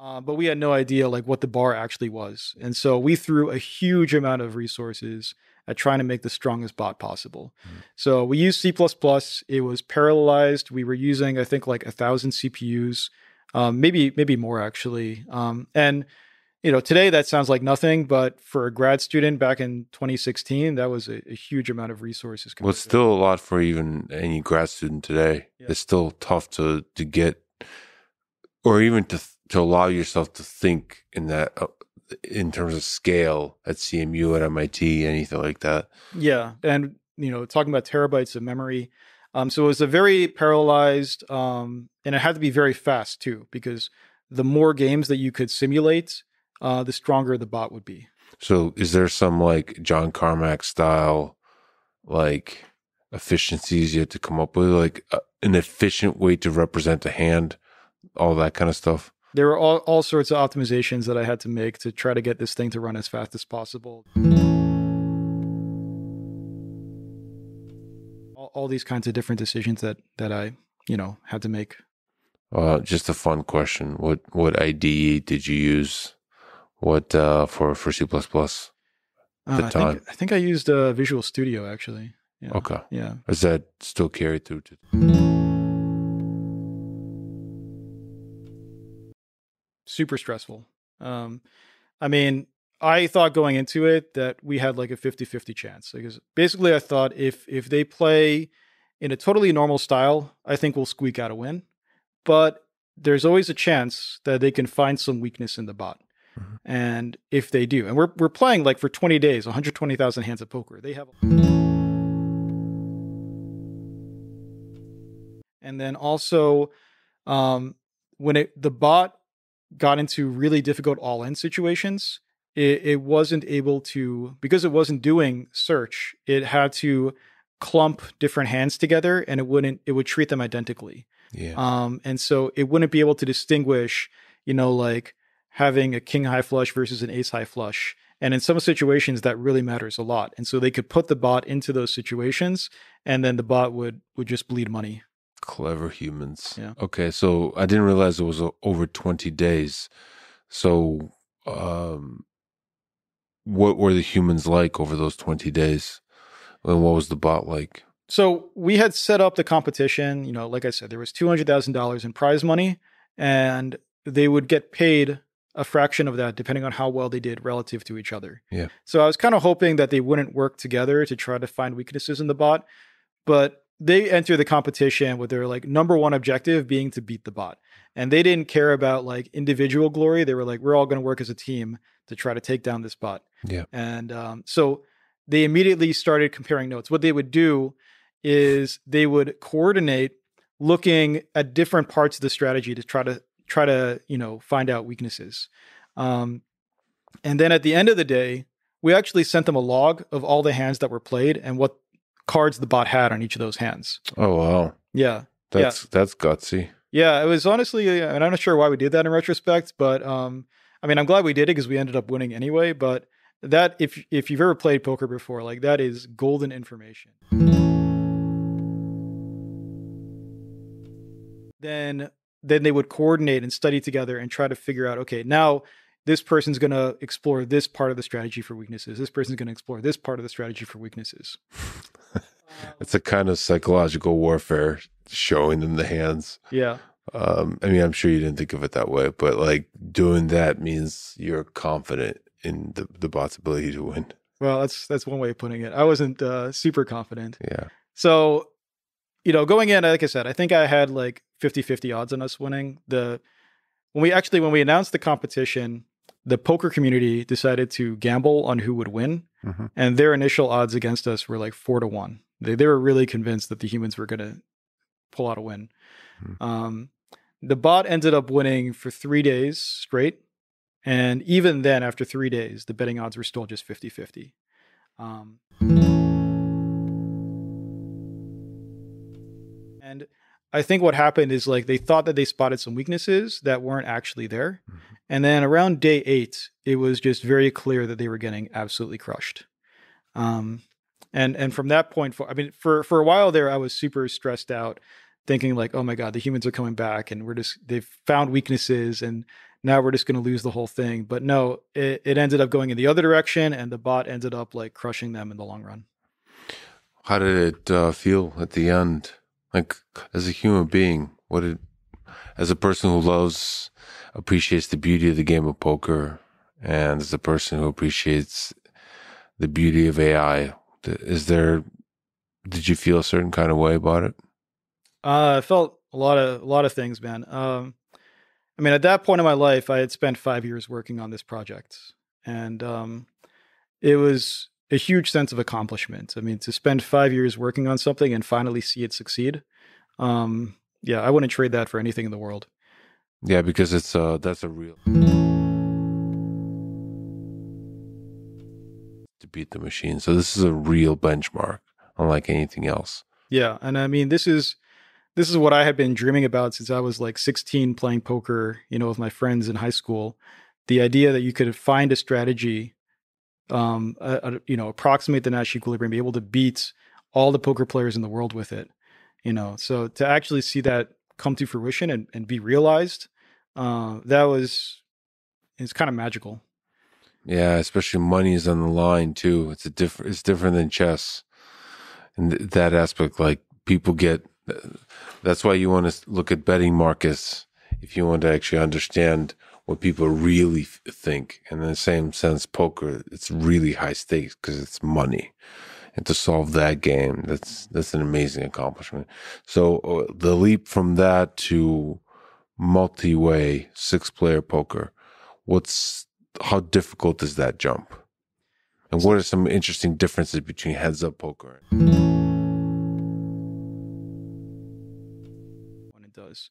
S3: uh, but we had no idea like what the bar actually was, and so we threw a huge amount of resources at trying to make the strongest bot possible. So we used C++. It was parallelized. We were using I think like a thousand CPUs, um, maybe maybe more actually, um, and you know, today that sounds like nothing, but for a grad student back in 2016, that was a, a huge amount of resources.
S2: Well, it's still a lot for even any grad student today.
S3: Yeah.
S2: It's still tough to to get, or even to to allow yourself to think in that uh, in terms of scale at CMU at MIT, anything like that.
S3: Yeah, and you know, talking about terabytes of memory. Um, so it was a very parallelized, um, and it had to be very fast too, because the more games that you could simulate, uh, the stronger the bot would be.
S2: So, is there some like John Carmack style, like efficiencies you have to come up with, like uh, an efficient way to represent a hand, all that kind of stuff?
S3: There were all, all sorts of optimizations that I had to make to try to get this thing to run as fast as possible. All, all these kinds of different decisions that that I, you know, had to make.
S2: Uh, just a fun question. What what IDE did you use? What uh, for for C plus plus?
S3: Uh,
S2: The
S3: I
S2: time.
S3: think I think I used uh, Visual Studio actually. Yeah.
S2: Okay,
S3: Yeah.
S2: is that still carried through to?
S3: Super stressful. Um, I mean, I thought going into it that we had like a 50-50 chance because basically I thought if if they play in a totally normal style, I think we'll squeak out a win. But there's always a chance that they can find some weakness in the bot.
S2: Mhm.
S3: And if they do, and we're we're playing like for 20 days, 120,000 hands of poker. They have And then also um when it the bot got into really difficult all-in situations, it, it wasn't able to because it wasn't doing search. It had to clump different hands together, and it wouldn't. It would treat them identically,
S2: Yeah.
S3: um, and so it wouldn't be able to distinguish. You know, like having a king high flush versus an ace high flush. And in some situations, that really matters a lot. And so they could put the bot into those situations, and then the bot would would just bleed money.
S2: Clever humans.
S3: Yeah.
S2: Okay, so I didn't realize it was uh, over 20 days. So, um, what were the humans like over those 20 days? And what was the bot like?
S3: So we had set up the competition. You know, like I said, there was two hundred thousand dollars in prize money, and they would get paid a fraction of that depending on how well they did relative to each other.
S2: Yeah.
S3: So I was kind of hoping that they wouldn't work together to try to find weaknesses in the bot, but they enter the competition with their like number one objective being to beat the bot. And they didn't care about like individual glory. They were like, we're all going to work as a team to try to take down this bot.
S2: Yeah.
S3: And um, so they immediately started comparing notes. What they would do is they would coordinate looking at different parts of the strategy to try to try to you know find out weaknesses um, and then at the end of the day we actually sent them a log of all the hands that were played and what cards the bot had on each of those hands.
S2: Oh wow,
S3: yeah.
S2: That's that's gutsy.
S3: yeah it was honestly and i'm not sure why we did that in retrospect but um, i mean i'm glad we did it because we ended up winning anyway but that if if you've ever played poker before like that is golden information. Then then they would coordinate and study together and try to figure out okay now this person's going to explore this part of the strategy for weaknesses. This person's going to explore this part of the strategy for weaknesses
S2: It's a kind of psychological warfare showing them the hands.
S3: yeah
S2: Um, I mean, I'm sure you didn't think of it that way, but like doing that means you're confident in the, the bot's ability to win.
S3: well that's that's one way of putting it i wasn't uh, super confident
S2: Yeah.
S3: so you know going in like i said i think i had like 50-50 odds on us winning the when we actually when we announced the competition the poker community decided to gamble on who would win
S2: Mhm.
S3: and their initial odds against us were like four to one they, they were really convinced that the humans were going to pull out a win
S2: Hmm.
S3: um, the bot ended up winning for three days straight and even then after three days the betting odds were still just 50-50 um, and i think what happened is like they thought that they spotted some weaknesses that weren't actually there
S2: Mhm.
S3: and then around day eight it was just very clear that they were getting absolutely crushed um, and and from that point for i mean for for a while there i was super stressed out thinking like oh my god the humans are coming back and we're just they've found weaknesses and now we're just going to lose the whole thing but no it, it ended up going in the other direction and the bot ended up like crushing them in the long run
S2: How did it uh, feel at the end? Like as a human being, what did, as a person who loves, appreciates the beauty of the game of poker, and as a person who appreciates the beauty of AI, is there, did you feel a certain kind of way about it?
S3: Uh, I felt a lot of a lot of things, man. Um, I mean, at that point in my life, I had spent five years working on this project, and um, it was a huge sense of accomplishment. I mean, to spend five years working on something and finally see it succeed, um, yeah, I wouldn't trade that for anything in the world.
S2: Yeah, because it's uh that's a real beat the machine. So this is a real benchmark, unlike anything else.
S3: Yeah, and I mean, this is this is what I had been dreaming about since I was like 16 playing poker, you know, with my friends in high school. The idea that you could find a strategy, um, you know, approximate the Nash equilibrium, be able to beat all the poker players in the world with it, you know. So to actually see that come to fruition and, and be realized, uh, that was it's kind of magical.
S2: Yeah, especially money is on the line too. It's a different. It's different than chess, and th- that aspect. Like people get. That's why you want to look at betting markets if you want to actually understand what people really think. And in the same sense, poker it's really high stakes because it's money, and to solve that game, that's that's an amazing accomplishment. So uh, the leap from that to multi-way six-player poker, what's how difficult is that jump? And what are some interesting differences between heads up poker?
S3: when it does.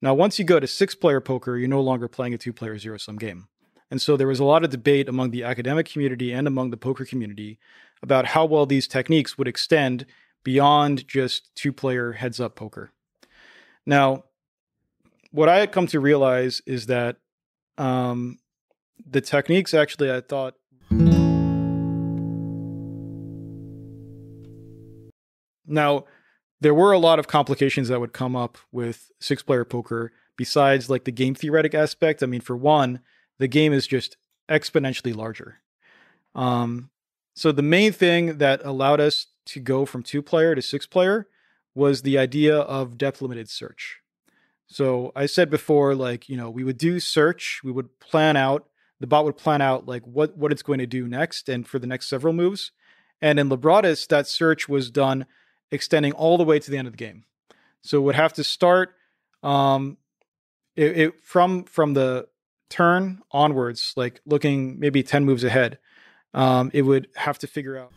S3: Now, once you go to six player poker, you're no longer playing a two player zero sum game. And so there was a lot of debate among the academic community and among the poker community about how well these techniques would extend beyond just two player heads up poker. Now, what I had come to realize is that um, the techniques actually, I thought, now there were a lot of complications that would come up with six player poker besides like the game theoretic aspect. I mean, for one, the game is just exponentially larger. Um, so the main thing that allowed us to go from two player to six player was the idea of depth limited search. So I said before, like, you know, we would do search, we would plan out, the bot would plan out like what, what it's going to do next and for the next several moves. And in Libratus, that search was done extending all the way to the end of the game. So it would have to start um, it, it, from from the turn onwards, like looking maybe 10 moves ahead. Um, it would have to figure out.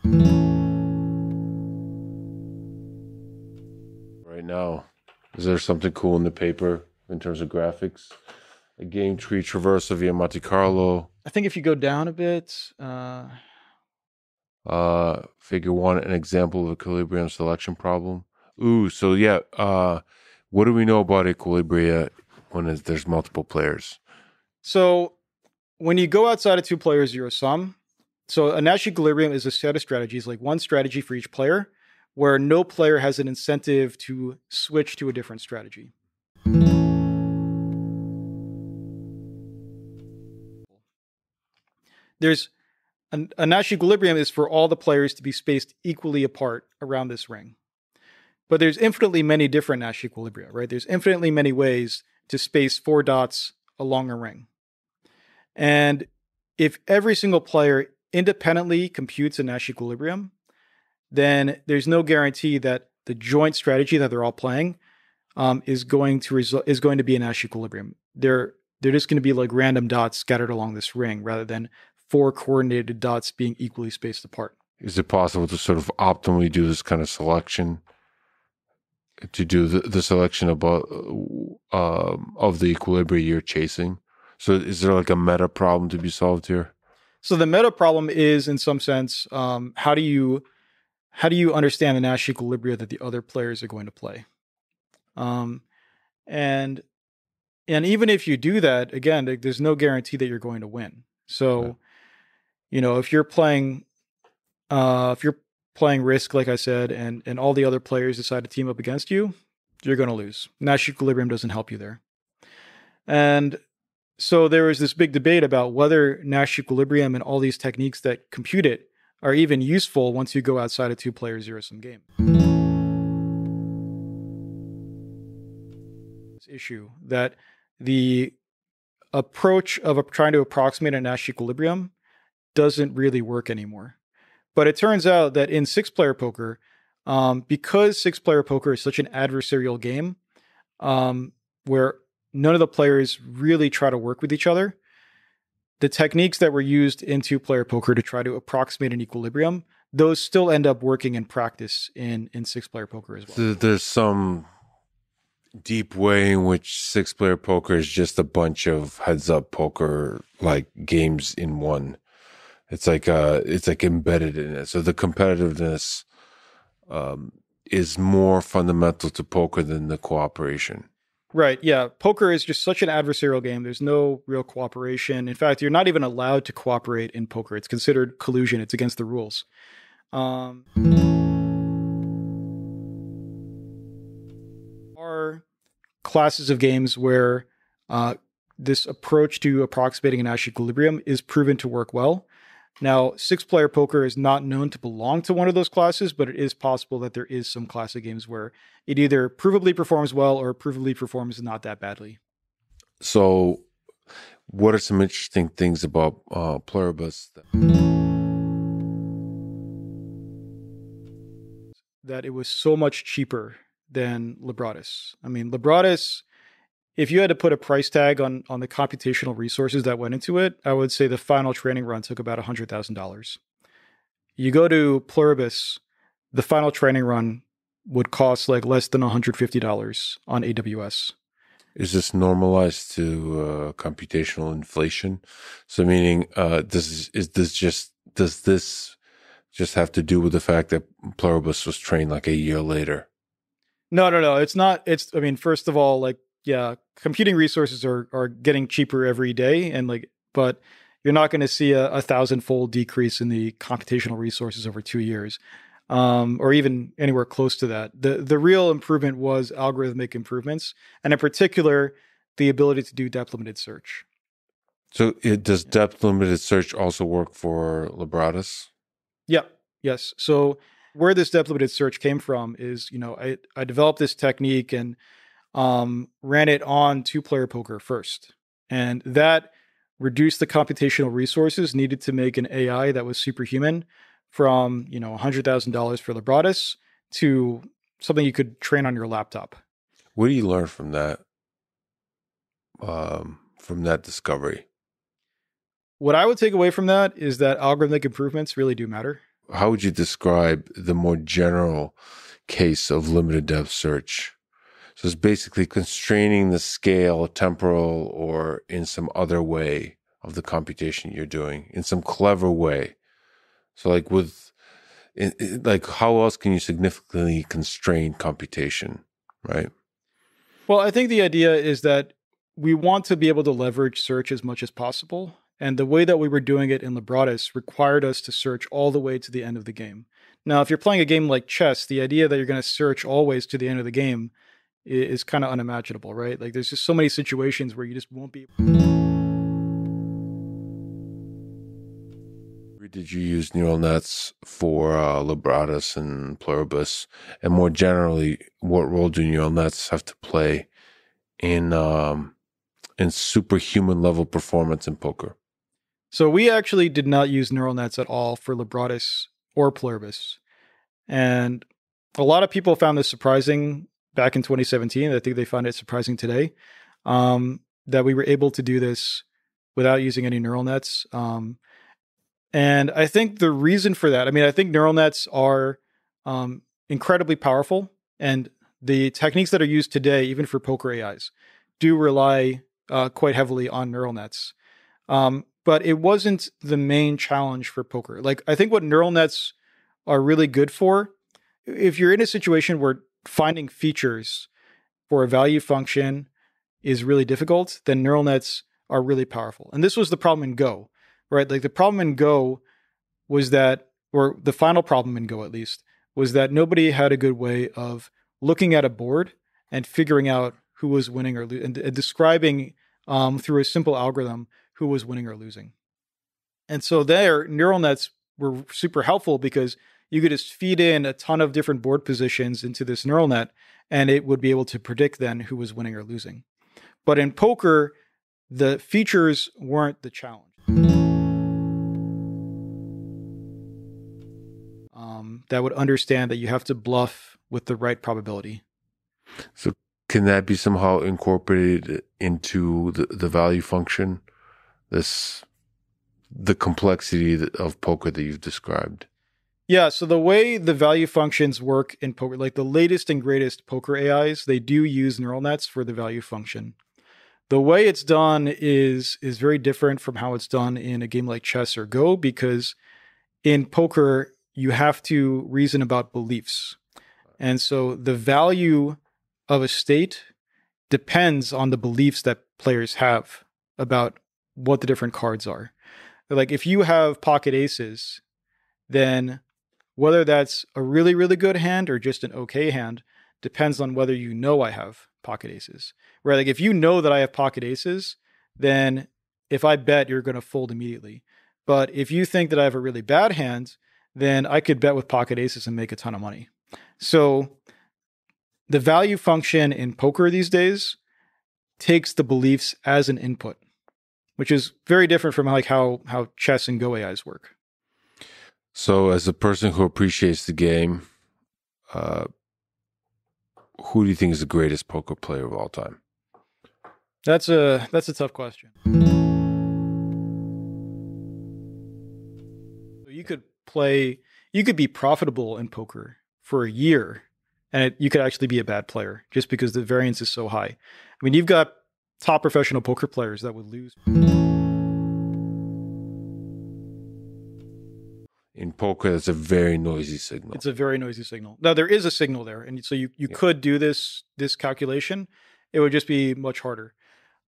S2: Right now, is there something cool in the paper in terms of graphics? Game tree traversal via Monte Carlo.
S3: I think if you go down a bit, uh,
S2: uh, figure one, an example of equilibrium selection problem. Ooh, so yeah. Uh, what do we know about equilibria when there's multiple players?
S3: So when you go outside of two players zero sum, so a Nash equilibrium is a set of strategies, like one strategy for each player, where no player has an incentive to switch to a different strategy. There's an, a Nash equilibrium is for all the players to be spaced equally apart around this ring. But there's infinitely many different Nash equilibria, right? There's infinitely many ways to space four dots along a ring. And if every single player independently computes a Nash equilibrium, then there's no guarantee that the joint strategy that they're all playing um, is going to result is going to be a Nash equilibrium. They're they're just going to be like random dots scattered along this ring rather than four coordinated dots being equally spaced apart.
S2: Is it possible to sort of optimally do this kind of selection? To do the, the selection about uh, of the equilibrium you're chasing. So, is there like a meta problem to be solved here?
S3: So the meta problem is, in some sense, um, how do you how do you understand the Nash equilibria that the other players are going to play? Um, and and even if you do that, again, there's no guarantee that you're going to win. So. You know, if you're playing, uh, if you're playing Risk, like I said, and and all the other players decide to team up against you, you're going to lose. Nash equilibrium doesn't help you there. And so there was this big debate about whether Nash equilibrium and all these techniques that compute it are even useful once you go outside a two player zero sum game. Issue that the approach of trying to approximate a Nash equilibrium doesn't really work anymore. But it turns out that in six player poker, um, because six player poker is such an adversarial game, um, where none of the players really try to work with each other, the techniques that were used in two player poker to try to approximate an equilibrium, those still end up working in practice in, in six player poker as well.
S2: There's some deep way in which six player poker is just a bunch of heads up poker like games in one. It's like uh it's like embedded in it. So the competitiveness um is more fundamental to poker than the cooperation.
S3: Right. Yeah. Poker is just such an adversarial game. There's no real cooperation. In fact, you're not even allowed to cooperate in poker. It's considered collusion. It's against the rules. Um, are classes of games where uh, this approach to approximating a Nash equilibrium is proven to work well. Now, six player poker is not known to belong to one of those classes, but it is possible that there is some class of games where it either provably performs well or provably performs not that badly.
S2: So, what are some interesting things about uh, Pluribus?
S3: That it was so much cheaper than Libratus. I mean, Libratus if you had to put a price tag on on the computational resources that went into it, I would say the final training run took about hundred thousand dollars. You go to Pluribus, the final training run would cost like less than hundred fifty dollars on AWS.
S2: Is this normalized to uh, computational inflation? So, meaning, uh, does is this just does this just have to do with the fact that Pluribus was trained like a year later?
S3: No, no, no. It's not. It's. I mean, first of all, like yeah, computing resources are are getting cheaper every day, and like, but you're not going to see a, a thousandfold decrease in the computational resources over two years, um, or even anywhere close to that. the The real improvement was algorithmic improvements, and in particular, the ability to do depth limited search.
S2: So, it does depth limited search also work for Libratus?
S3: Yeah. Yes. So, where this depth limited search came from is, you know, I I developed this technique and um, ran it on two player poker first. And that reduced the computational resources needed to make an AI that was superhuman from, you know, $100,000 for Libratus to something you could train on your laptop.
S2: What do you learn from that? Um, from that discovery?
S3: What I would take away from that is that algorithmic improvements really do matter.
S2: How would you describe the more general case of limited depth search? So it's basically constraining the scale, temporal, or in some other way of the computation you're doing, in some clever way. So, like with, in, in, like, how else can you significantly constrain computation, right?
S3: Well, I think the idea is that we want to be able to leverage search as much as possible. And the way that we were doing it in Libratus required us to search all the way to the end of the game. Now, if you're playing a game like chess, the idea that you're going to search always to the end of the game is, kind of unimaginable, right? Like there's just so many situations where you just won't be.
S2: Did you use neural nets for uh, Libratus and Pluribus? And more generally, what role do neural nets have to play in um, in superhuman level performance in poker?
S3: So we actually did not use neural nets at all for Libratus or Pluribus. And a lot of people found this surprising back in 2017. I think they find it surprising today um, that we were able to do this without using any neural nets. Um, and I think the reason for that, I mean, I think neural nets are um, incredibly powerful, and the techniques that are used today, even for poker AIs, do rely uh, quite heavily on neural nets. Um, but it wasn't the main challenge for poker. Like, I think what neural nets are really good for, if you're in a situation where finding features for a value function is really difficult, then neural nets are really powerful. And this was the problem in Go, right? Like the problem in Go was that, or the final problem in Go at least, was that nobody had a good way of looking at a board and figuring out who was winning or losing, and, describing um, through a simple algorithm who was winning or losing. And so there, neural nets were super helpful because you could just feed in a ton of different board positions into this neural net and it would be able to predict then who was winning or losing. But in poker, the features weren't the challenge. Um, that would understand that you have to bluff with the right probability.
S2: So, can that be somehow incorporated into the, the value function? This, the complexity of poker that you've described.
S3: Yeah, so the way the value functions work in poker, like the latest and greatest poker AIs, they do use neural nets for the value function. The way it's done is is very different from how it's done in a game like chess or Go because in poker you have to reason about beliefs. And so the value of a state depends on the beliefs that players have about what the different cards are. Like if you have pocket aces, then whether that's a really, really good hand or just an okay hand depends on whether you know I have pocket aces. Right? Like if you know that I have pocket aces, then if I bet, you're going to fold immediately. But if you think that I have a really bad hand, then I could bet with pocket aces and make a ton of money. So the value function in poker these days takes the beliefs as an input, which is very different from like how how chess and go AIs work.
S2: So, as a person who appreciates the game, uh, who do you think is the greatest poker player of all time?
S3: That's a that's a tough question. You could play, you could be profitable in poker for a year, and it, you could actually be a bad player just because the variance is so high. I mean, you've got top professional poker players that would lose.
S2: In poker that's a very noisy signal.
S3: It's a very noisy signal. Now there is a signal there and so you, you yeah. could do this this calculation. It would just be much harder.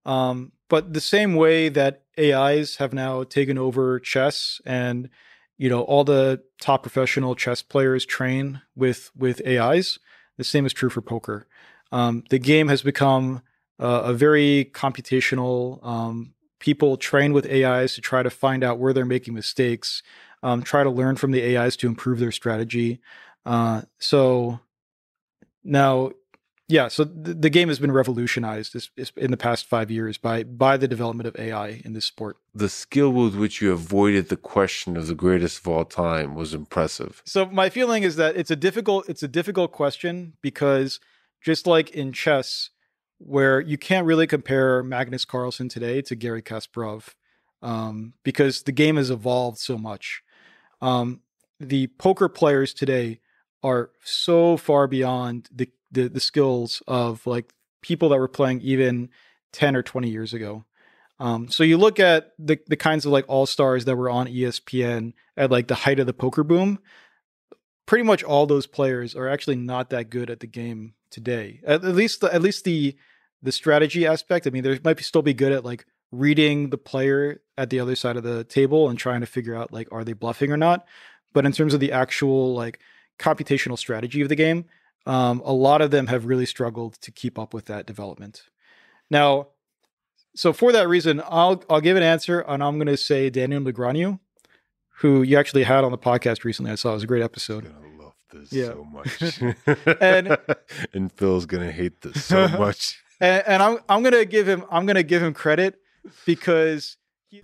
S3: Um, but the same way that ais have now taken over chess and you know all the top professional chess players train with with ais the same is true for poker. Um, the game has become uh, a very computational um, people train with ais to try to find out where they're making mistakes um, try to learn from the AIs to improve their strategy. Uh, so now yeah, so the, the game has been revolutionized in the past five years by by the development of AI in this sport.
S2: The skill with which you avoided the question of the greatest of all time was impressive.
S3: So my feeling is that it's a difficult it's a difficult question because just like in chess, where you can't really compare Magnus Carlsen today to Gary Kasparov um, because the game has evolved so much. Um, the poker players today are so far beyond the the, the skills of like people that were playing even 10 or 20 years ago. Um, so you look at the the kinds of like all stars that were on ESPN at like the height of the poker boom. Pretty much all those players are actually not that good at the game today. At, at least the, at least the the strategy aspect. I mean, there might be, still be good at like reading the player at the other side of the table and trying to figure out like are they bluffing or not. But in terms of the actual like computational strategy of the game, um, a lot of them have really struggled to keep up with that development. Now, so for that reason, I'll I'll give an answer, and I'm going to say Daniel Negreanu, who you actually had on the podcast recently. I saw it was a great episode.
S2: Gonna love this
S3: Yeah.
S2: so much,
S3: And-
S2: and Phil's gonna hate this so much.
S3: and, and I'm I'm gonna give him I'm gonna give him credit because he,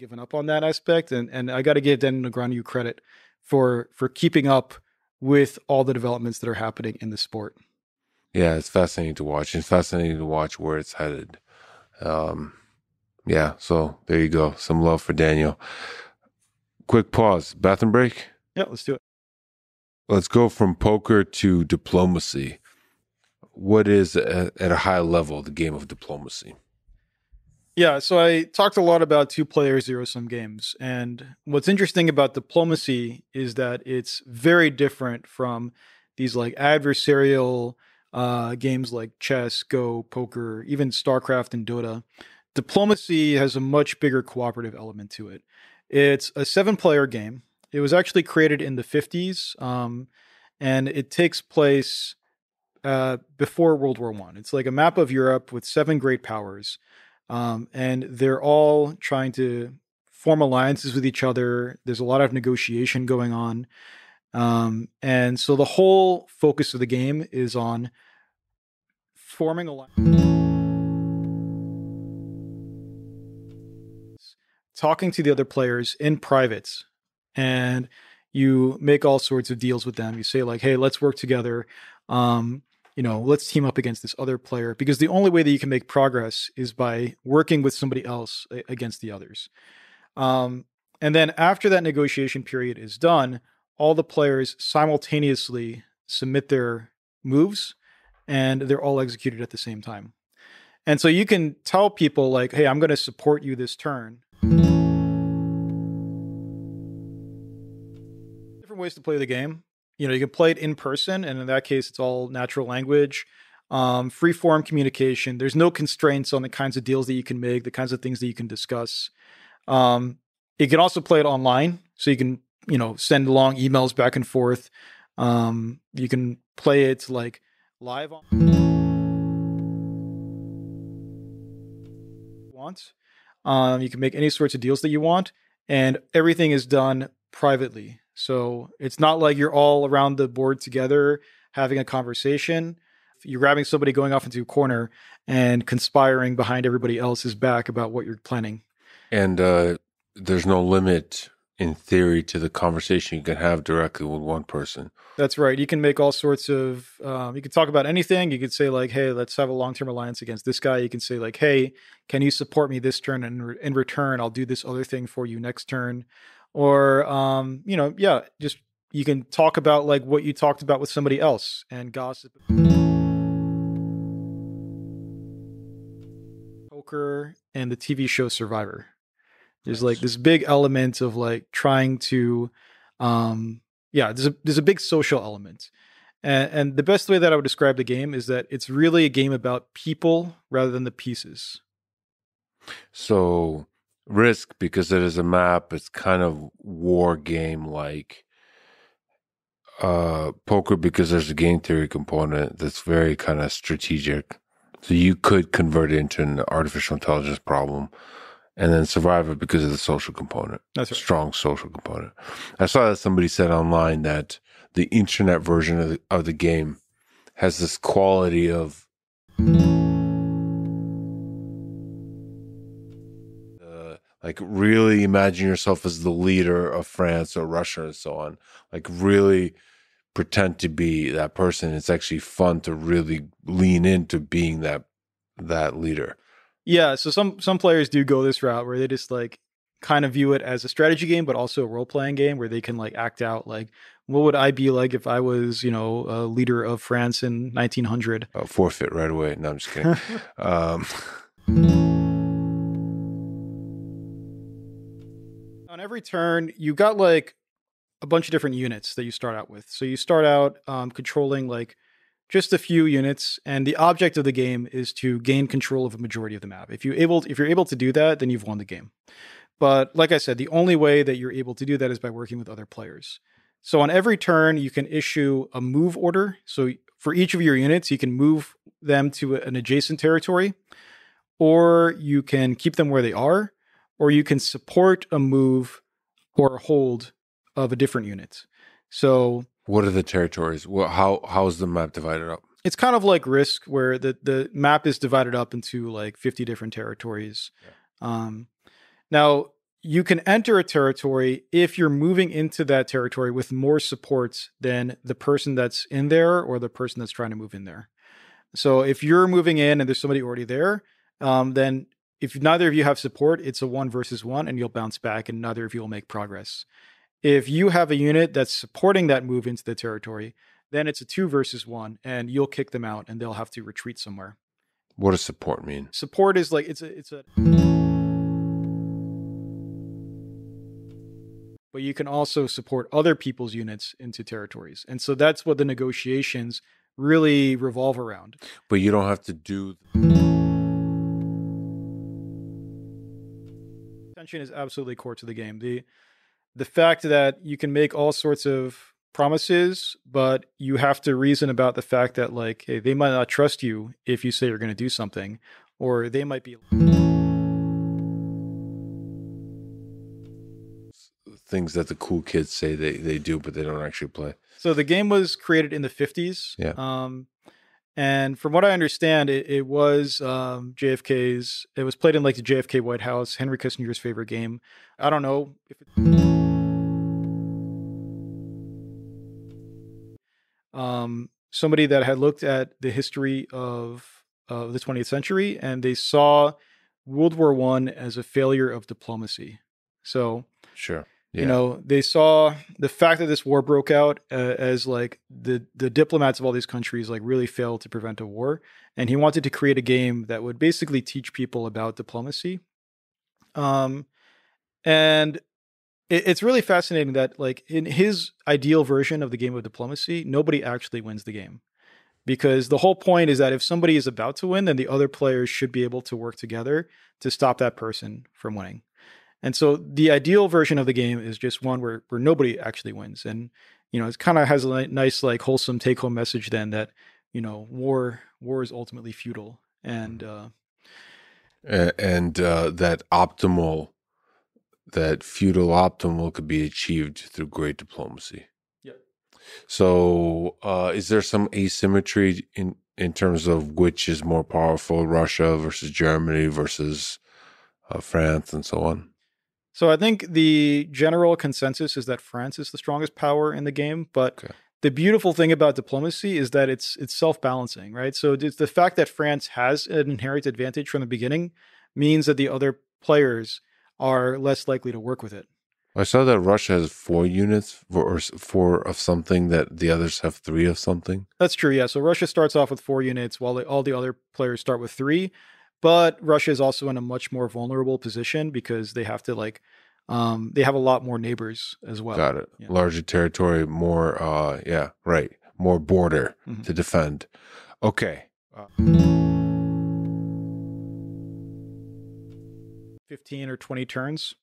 S3: given up on that aspect, and and I got to give Daniel Negreanu credit for for keeping up with all the developments that are happening in the sport.
S2: Yeah, it's fascinating to watch. It's fascinating to watch where it's headed. Um, yeah, so there you go. Some love for Daniel. Quick pause. Bathroom break.
S3: Yeah, let's do it.
S2: Let's go from poker to diplomacy. What is at at a high level the game of diplomacy?
S3: Yeah, so I talked a lot about two player zero sum games. And what's interesting about diplomacy is that it's very different from these like adversarial uh, games like chess, Go, poker, even StarCraft and Dota. Diplomacy has a much bigger cooperative element to it. It's a seven player game. It was actually created in the 50s, um, and it takes place uh, before World War One. It's like a map of Europe with seven great powers. Um, and they're all trying to form alliances with each other. There's a lot of negotiation going on. Um, and so the whole focus of the game is on forming alliances, talking to the other players in private, and you make all sorts of deals with them. You say, like, hey, let's work together. Um, you know, let's team up against this other player because the only way that you can make progress is by working with somebody else against the others. Um, and then after that negotiation period is done, all the players simultaneously submit their moves and they're all executed at the same time. And so you can tell people, like, hey, I'm going to support you this turn. Different ways to play the game you know you can play it in person and in that case it's all natural language. Um, free form communication there's no constraints on the kinds of deals that you can make the kinds of things that you can discuss. Um, you can also play it online so you can you know send long emails back and forth. Um, you can play it like live on want um, you can make any sorts of deals that you want and everything is done privately so it's not like you're all around the board together having a conversation. You're grabbing somebody going off into a corner and conspiring behind everybody else's back about what you're planning.
S2: And uh, there's no limit in theory to the conversation you can have directly with one person.
S3: That's right. You can make all sorts of. Um, you can talk about anything. You could say like, "Hey, let's have a long-term alliance against this guy." You can say like, "Hey, can you support me this turn? And re- in return, I'll do this other thing for you next turn." Or, um, you know, yeah, just you can talk about like what you talked about with somebody else and gossip. Poker and the TV show Survivor. There's like this big element of like trying to, um, yeah, there's a there's a big social element, and and the best way that I would describe the game is that it's really a game about people rather than the pieces.
S2: So risk because it is a map. It's kind of war game like. Uh, poker because there's a game theory component that's very kind of strategic. So you could convert it into an artificial intelligence problem, and then Survivor because of the social component.
S3: That's right.
S2: strong social component. I saw that somebody said online that the internet version of the, of the game has this quality of like really imagine yourself as the leader of France or Russia and so on. Like really pretend to be that person. It's actually fun to really lean into being that that leader.
S3: Yeah, so some some players do go this route where they just like kind of view it as a strategy game, but also a role playing game where they can like act out like what would I be like if I was you know a leader of France in 1900?
S2: Uh, forfeit right away. No, I'm just kidding. um.
S3: every turn, you got like a bunch of different units that you start out with. So you start out um, controlling like just a few units, and the object of the game is to gain control of a majority of the map. If you able if you're able to do that, then you've won the game. But like I said, the only way that you're able to do that is by working with other players. So on every turn, you can issue a move order. So for each of your units, you can move them to an adjacent territory, or you can keep them where they are, or you can support a move or a hold of a different unit. So
S2: what are the territories? how how is the map divided up?
S3: It's kind of like Risk, where the the map is divided up into like fifty different territories. Yeah. Um, now you can enter a territory if you're moving into that territory with more supports than the person that's in there or the person that's trying to move in there. So if you're moving in and there's somebody already there, um, then if neither of you have support, it's a one versus one, and you'll bounce back, and neither of you will make progress. If you have a unit that's supporting that move into the territory, then it's a two versus one, and you'll kick them out, and they'll have to retreat somewhere.
S2: What does support mean?
S3: Support is like it's a it's a. But you can also support other people's units into territories, and so that's what the negotiations really revolve around.
S2: But you don't have to do.
S3: Is absolutely core to the game. The the fact that you can make all sorts of promises, but you have to reason about the fact that like, hey, they might not trust you if you say you're going to do something, or they might be
S2: things that the cool kids say they they do, but they don't actually play.
S3: So the game was created in the 50s.
S2: Yeah.
S3: Um, and from what I understand, it, it was um, JFK's. It was played in like the JFK White House, Henry Kissinger's favorite game. I don't know if. It, um, somebody that had looked at the history of uh, the 20th century and they saw World War One as a failure of diplomacy. So,
S2: sure, yeah.
S3: you know, they saw the fact that this war broke out uh, as like the the diplomats of all these countries like really failed to prevent a war, and he wanted to create a game that would basically teach people about diplomacy. Um, and it, it's really fascinating that like in his ideal version of the game of diplomacy, nobody actually wins the game. Because the whole point is that if somebody is about to win, then the other players should be able to work together to stop that person from winning. And so the ideal version of the game is just one where where nobody actually wins. And you know, it kind of has a nice like wholesome take home message then that you know war war is ultimately futile and uh,
S2: and uh, that optimal that feudal optimal could be achieved through great diplomacy.
S3: Yeah.
S2: So, uh, is there some asymmetry in in terms of which is more powerful, Russia versus Germany versus uh, France, and so on?
S3: So, I think the general consensus is that France is the strongest power in the game, but. Okay. The beautiful thing about diplomacy is that it's it's self-balancing, right? So it's the fact that France has an inherent advantage from the beginning means that the other players are less likely to work with it.
S2: I saw that Russia has four units or four of something that the others have three of something.
S3: That's true. Yeah. So Russia starts off with four units while all the other players start with three. But Russia is also in a much more vulnerable position because they have to like, um, they have a lot more neighbors as well.
S2: Got it. Yeah. Larger territory, more, uh, yeah, right. More border mm-hmm. to defend. Okay. Uh-
S3: 15 or 20 turns.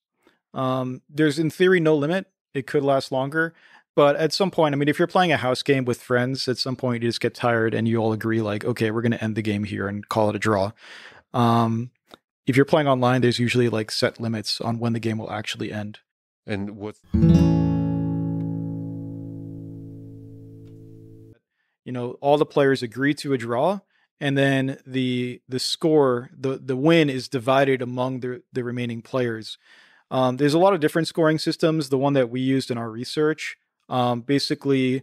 S3: Um, there's in theory no limit. It could last longer. But at some point, I mean, if you're playing a house game with friends, at some point you just get tired and you all agree, like, okay, we're going to end the game here and call it a draw. Um, if you're playing online, there's usually like set limits on when the game will actually end.
S2: And what?
S3: you know, all the players agree to a draw, and then the the score, the the win is divided among the the remaining players. Um, there's a lot of different scoring systems. The one that we used in our research um, basically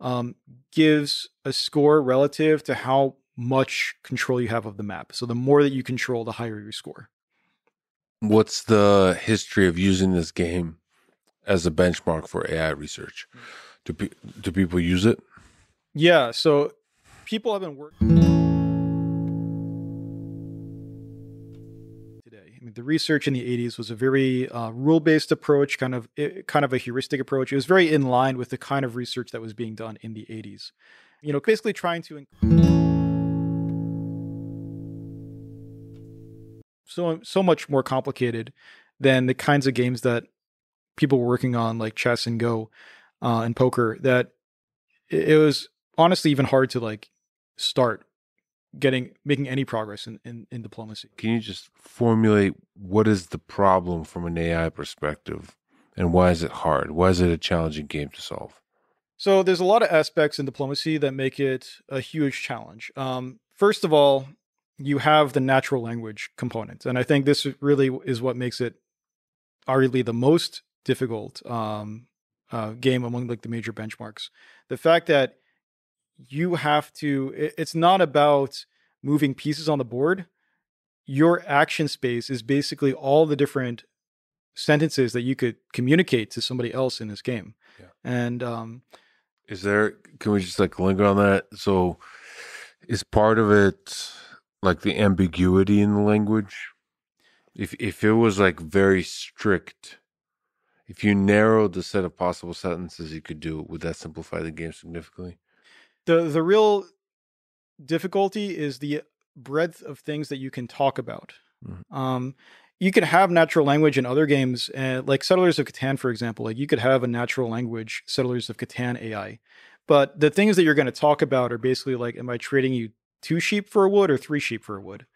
S3: um, gives a score relative to how much control you have of the map. So the more that you control, the higher your score.
S2: What's the history of using this game as a benchmark for AI research? Do pe- do people use it?
S3: Yeah, so people have been working today. I mean, the research in the 80s was a very uh, rule-based approach, kind of eh, kind of a heuristic approach. It was very in line with the kind of research that was being done in the 80s. You know, basically trying to so so much more complicated than the kinds of games that people were working on, like chess and Go uh, and poker. That it, was honestly even hard to like start getting making any progress in, in, in diplomacy.
S2: Can you just formulate what is the problem from an AI perspective, and why is it hard? Why is it a challenging game to solve?
S3: So there's a lot of aspects in diplomacy that make it a huge challenge. Um, first of all, you have the natural language component. And I think this really is what makes it arguably the most difficult um, uh, game among like the major benchmarks. The fact that you have to, it, it's not about moving pieces on the board. Your action space is basically all the different sentences that you could communicate to somebody else in this game.
S2: Yeah.
S3: And um,
S2: Is there? Can we just like linger on that? So, is part of it like the ambiguity in the language? If if it was like very strict, if you narrowed the set of possible sentences you could do, would that simplify the game significantly?
S3: the the real difficulty is the breadth of things that you can talk about.
S2: Mhm.
S3: Um, you can have natural language in other games, uh, like Settlers of Catan, for example. Like you could have a natural language Settlers of Catan AI, but the things that you're going to talk about are basically like, am I trading you two sheep for a wood or three sheep for a wood?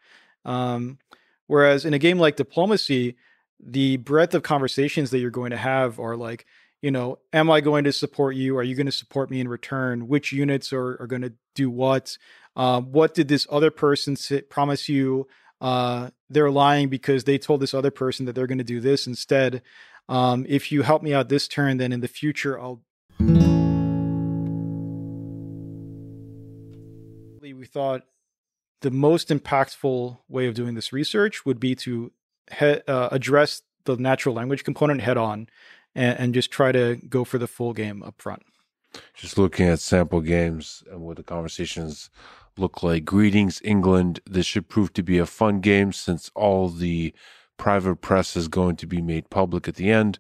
S3: Um, whereas in a game like Diplomacy, the breadth of conversations that you're going to have are like, you know, am I going to support you? Are you going to support me in return? Which units are, are going to do what? Um, what did this other person say, promise you? Uh, they're lying because they told this other person that they're going to do this instead. Um, if you help me out this turn, then in the future, I'll. Thought the most impactful way of doing this research would be to he- uh, address the natural language component head on and, and just try to go for the full game up front.
S2: Just looking at sample games and what the conversations look like. Greetings, England. This should prove to be a fun game since all the private press is going to be made public at the end.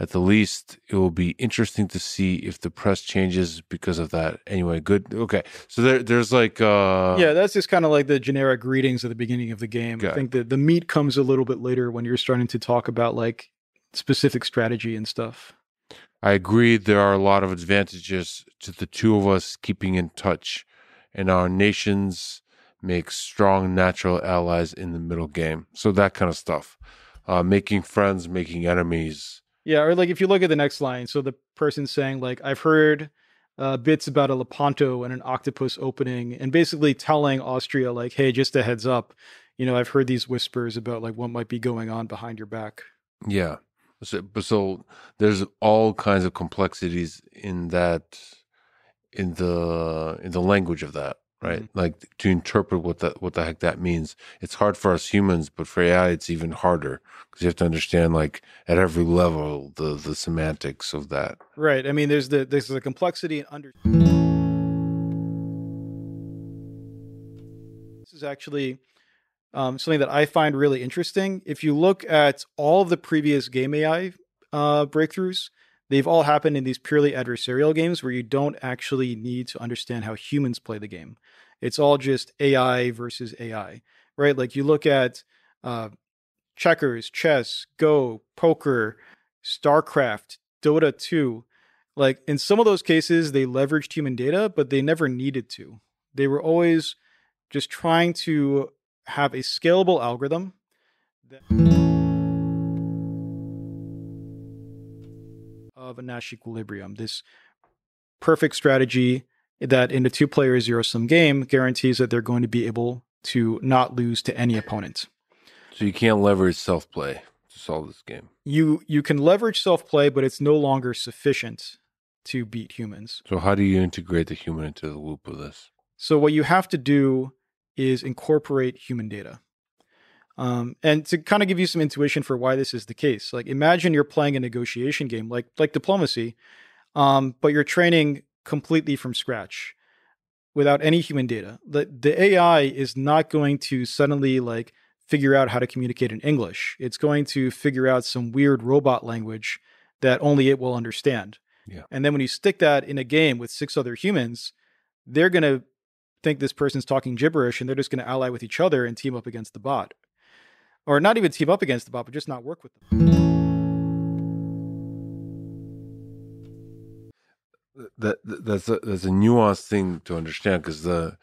S2: At the least, it will be interesting to see if the press changes because of that. Anyway, good. Okay, so there, there's like, uh,
S3: yeah, that's just kind of like the generic greetings at the beginning of the game.
S2: Got
S3: I think that the meat comes a little bit later when you're starting to talk about like specific strategy and stuff.
S2: I agree. There are a lot of advantages to the two of us keeping in touch, and our nations make strong natural allies in the middle game. So that kind of stuff, uh, making friends, making enemies.
S3: Yeah, or like if you look at the next line, so the person saying like I've heard uh, bits about a Lepanto and an octopus opening, and basically telling Austria like, hey, just a heads up, you know, I've heard these whispers about like what might be going on behind your back.
S2: Yeah. So, so there's all kinds of complexities in that, in the in the language of that, right? Like to interpret what that what the heck that means. It's hard for us humans, but for AI, it's even harder because you have to understand like at every level the the semantics of that.
S3: Right. I mean, there's the there's the complexity and under. This is actually um, something that I find really interesting. If you look at all of the previous game AI uh, breakthroughs, they've all happened in these purely adversarial games where you don't actually need to understand how humans play the game. It's all just AI versus AI, right? Like you look at uh, checkers, chess, Go, poker, StarCraft, Dota 2. Like in some of those cases, they leveraged human data, but they never needed to. They were always just trying to have a scalable algorithm that of a Nash equilibrium, this perfect strategy that in a two player zero sum game guarantees that they're going to be able to not lose to any opponent.
S2: So you can't leverage self play to solve this game.
S3: You you can leverage self play, but it's no longer sufficient to beat humans.
S2: So how do you integrate the human into the loop of this?
S3: So what you have to do is incorporate human data. Um, and to kind of give you some intuition for why this is the case, like imagine you're playing a negotiation game like like diplomacy, um, but you're training completely from scratch without any human data. The the AI is not going to suddenly like figure out how to communicate in English. It's going to figure out some weird robot language that only it will understand.
S2: Yeah.
S3: And then when you stick that in a game with six other humans, they're going to think this person's talking gibberish and they're just going to ally with each other and team up against the bot. Or not even team up against the bot, but just not work with them.
S2: That, that that's a that's a nuanced thing to understand because the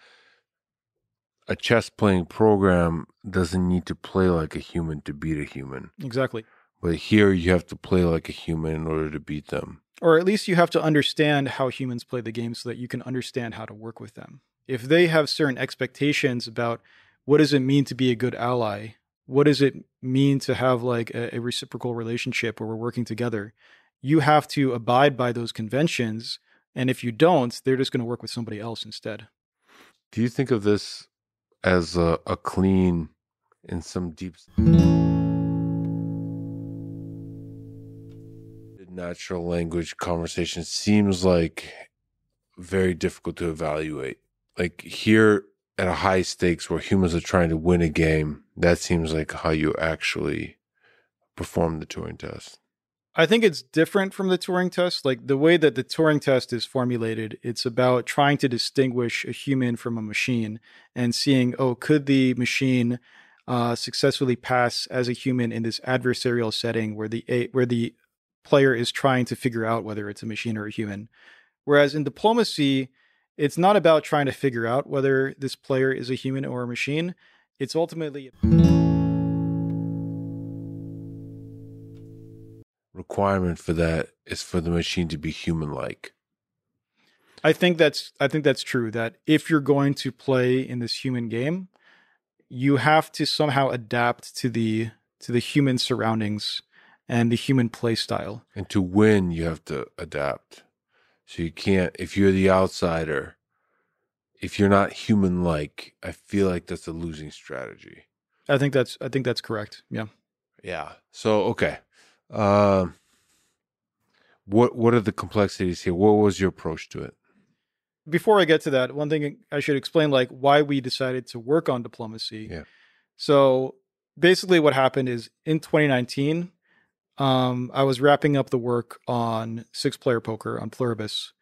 S2: a chess playing program doesn't need to play like a human to beat a human.
S3: Exactly.
S2: But here you have to play like a human in order to beat them.
S3: Or at least you have to understand how humans play the game so that you can understand how to work with them. If they have certain expectations about what does it mean to be a good ally, what does it mean to have like a, a reciprocal relationship where we're working together, you have to abide by those conventions. And if you don't, they're just going to work with somebody else instead.
S2: Do you think of this as a, a clean in some deep natural language conversation seems like very difficult to evaluate. Like here at a high stakes where humans are trying to win a game, that seems like how you actually perform the Turing test.
S3: I think it's different from the Turing test. Like the way that the Turing test is formulated, it's about trying to distinguish a human from a machine and seeing, oh, could the machine uh, successfully pass as a human in this adversarial setting where the where the player is trying to figure out whether it's a machine or a human. Whereas in diplomacy, it's not about trying to figure out whether this player is a human or a machine. It's ultimately
S2: requirement for that is for the machine to be human like.
S3: I think that's I think that's true that if you're going to play in this human game, you have to somehow adapt to the to the human surroundings and the human play style.
S2: And to win, you have to adapt. So you can't if you're the outsider, if you're not human like, I feel like that's a losing strategy.
S3: I think that's I think that's correct. Yeah.
S2: Yeah. So okay. Um, what what are the complexities here? What was your approach to it?
S3: Before I get to that, one thing I should explain, like why we decided to work on diplomacy.
S2: Yeah.
S3: So basically, what happened is in 2019, um, I was wrapping up the work on six player poker on Pluribus,